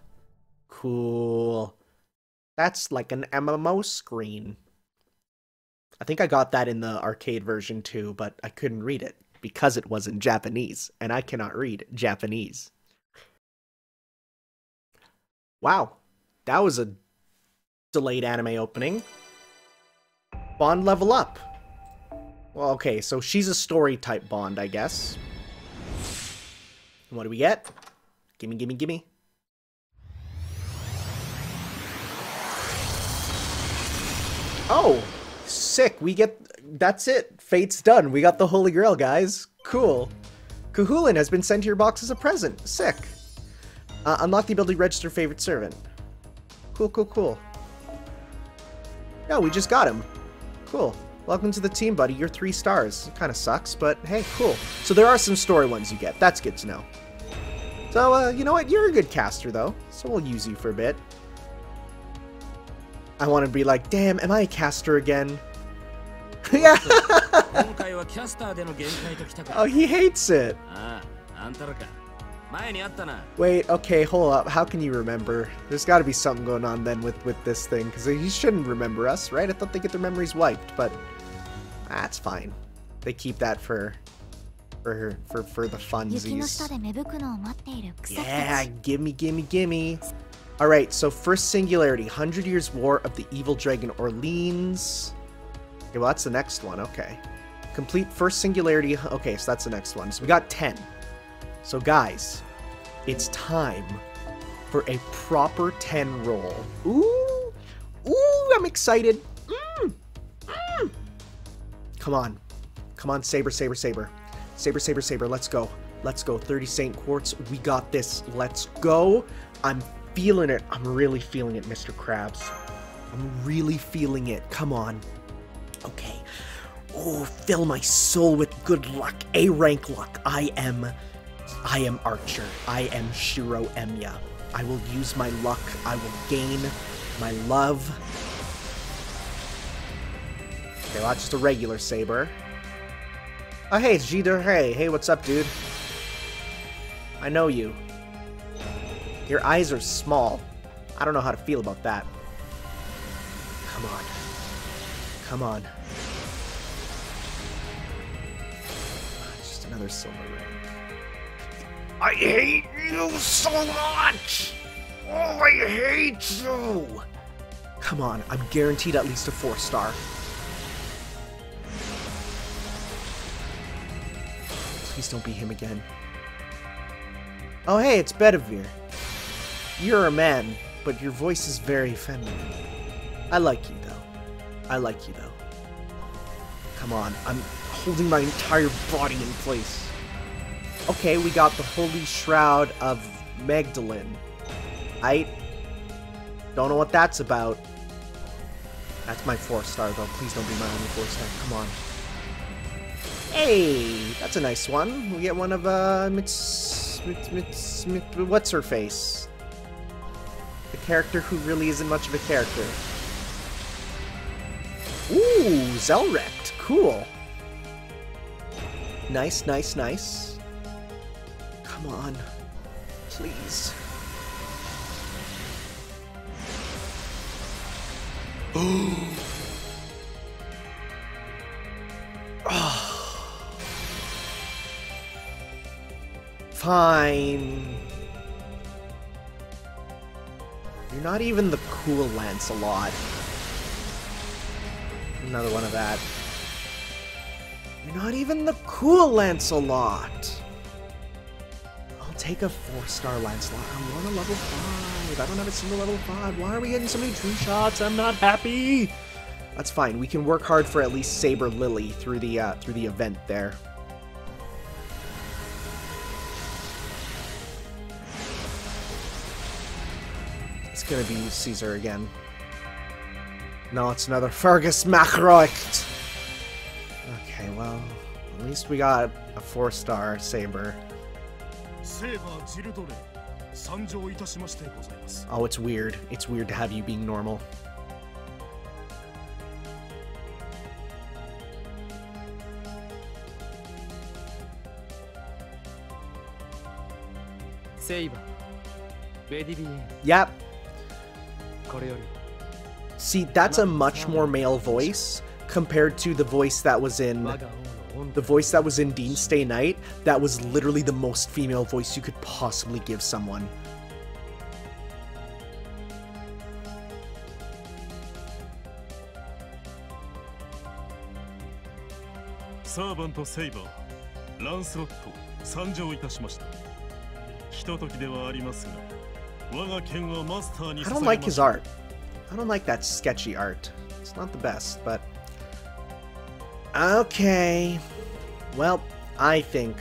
Cool. That's like an MMO screen. I think I got that in the arcade version too, but I couldn't read it because it was in Japanese, and I cannot read Japanese. Wow, that was a delayed anime opening. Bond level up. Well, okay, so she's a story type Bond, I guess. And what do we get? Gimme, gimme, gimme. Oh, sick. We get... That's it. Fate's done. We got the Holy Grail, guys. Cool. Cú Chulainn has been sent to your box as a present. Sick. Uh, unlock the ability to register favorite servant. Cool, cool, cool. No, we just got him. Cool. Welcome to the team, buddy. You're three stars. It kind of sucks, but hey, cool. So there are some story ones you get. That's good to know. So, uh, you know what? You're a good caster, though. So we'll use you for a bit. I want to be like, damn, am I a caster again? yeah. oh, he hates it. Wait, okay, hold up. How can you remember? There's got to be something going on then with with this thing, because he shouldn't remember us, right? I thought they get their memories wiped, but that's fine. They keep that for for for for the funsies. Yeah, gimme, gimme, gimme. All right, so first singularity, Hundred Years War of the Evil Dragon Orleans. Okay, well that's the next one. Okay, complete first singularity. Okay, so that's the next one. So we got ten. So guys, it's time for a proper 10 roll. Ooh, ooh, I'm excited. Mm, mm. Come on, come on, Saber, Saber, Saber. Saber, Saber, Saber, let's go. Let's go, 30 Saint Quartz, we got this. Let's go. I'm feeling it. I'm really feeling it, Mr. Krabs. I'm really feeling it. Come on. Okay. Oh, fill my soul with good luck. A rank luck. I am I am Archer. I am Shiro Emiya. I will use my luck. I will gain my love. Okay, well, that's just a regular saber. Oh, hey, it's Jider. Hey, hey, what's up, dude? I know you. Your eyes are small. I don't know how to feel about that. Come on. Come on. Just another silver. I hate you so much! Oh, I hate you! Come on, I'm guaranteed at least a four star. Please don't be him again. Oh hey, it's Bedivere. You're a man, but your voice is very feminine. I like you though. I like you though. Come on, I'm holding my entire body in place. Okay, we got the Holy Shroud of Magdalene. I don't know what that's about. That's my four star though. Please don't be my only four star. Come on. Hey, that's a nice one. We get one of uh, Mits, Mits, Mits, Mits, what's her face? The character who really isn't much of a character. Ooh, Zelretch. Cool. Nice, nice, nice. Come on. Please. oh. Fine. You're not even the cool Lancelot. Another one of that. You're not even the cool Lancelot. Take a four-star Lancelot. I'm on a level 5. I don't have a single level 5. Why are we getting so many true shots? I'm not happy. That's fine. We can work hard for at least Saber Lily through the uh, through the event there. It's gonna be Caesar again. No, it's another Fergus mac Róich. Okay, well, at least we got a four-star Saber. Oh, it's weird. It's weird to have you being normal. Yep. See, that's a much more male voice compared to the voice that was in the voice that was in Dean Stay Night, that was literally the most female voice you could possibly give someone. Servant Saber, Lancelot, 参上いたしました。ひとときではありますが、我が剣はマスターに。I don't like his art. I don't like that sketchy art. It's not the best, but okay. Well, I think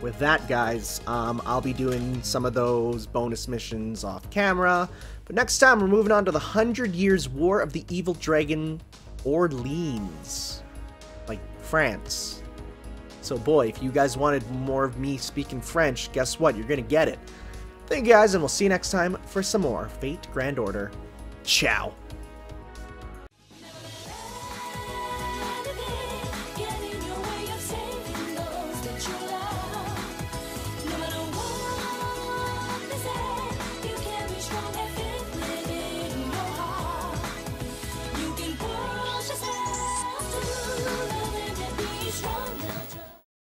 with that, guys, um, I'll be doing some of those bonus missions off camera. But next time, we're moving on to the Hundred Years' War of the Evil Dragon Orleans, like France. So, boy, if you guys wanted more of me speaking French, guess what? You're gonna get it. Thank you guys, and we'll see you next time for some more Fate Grand Order. Ciao.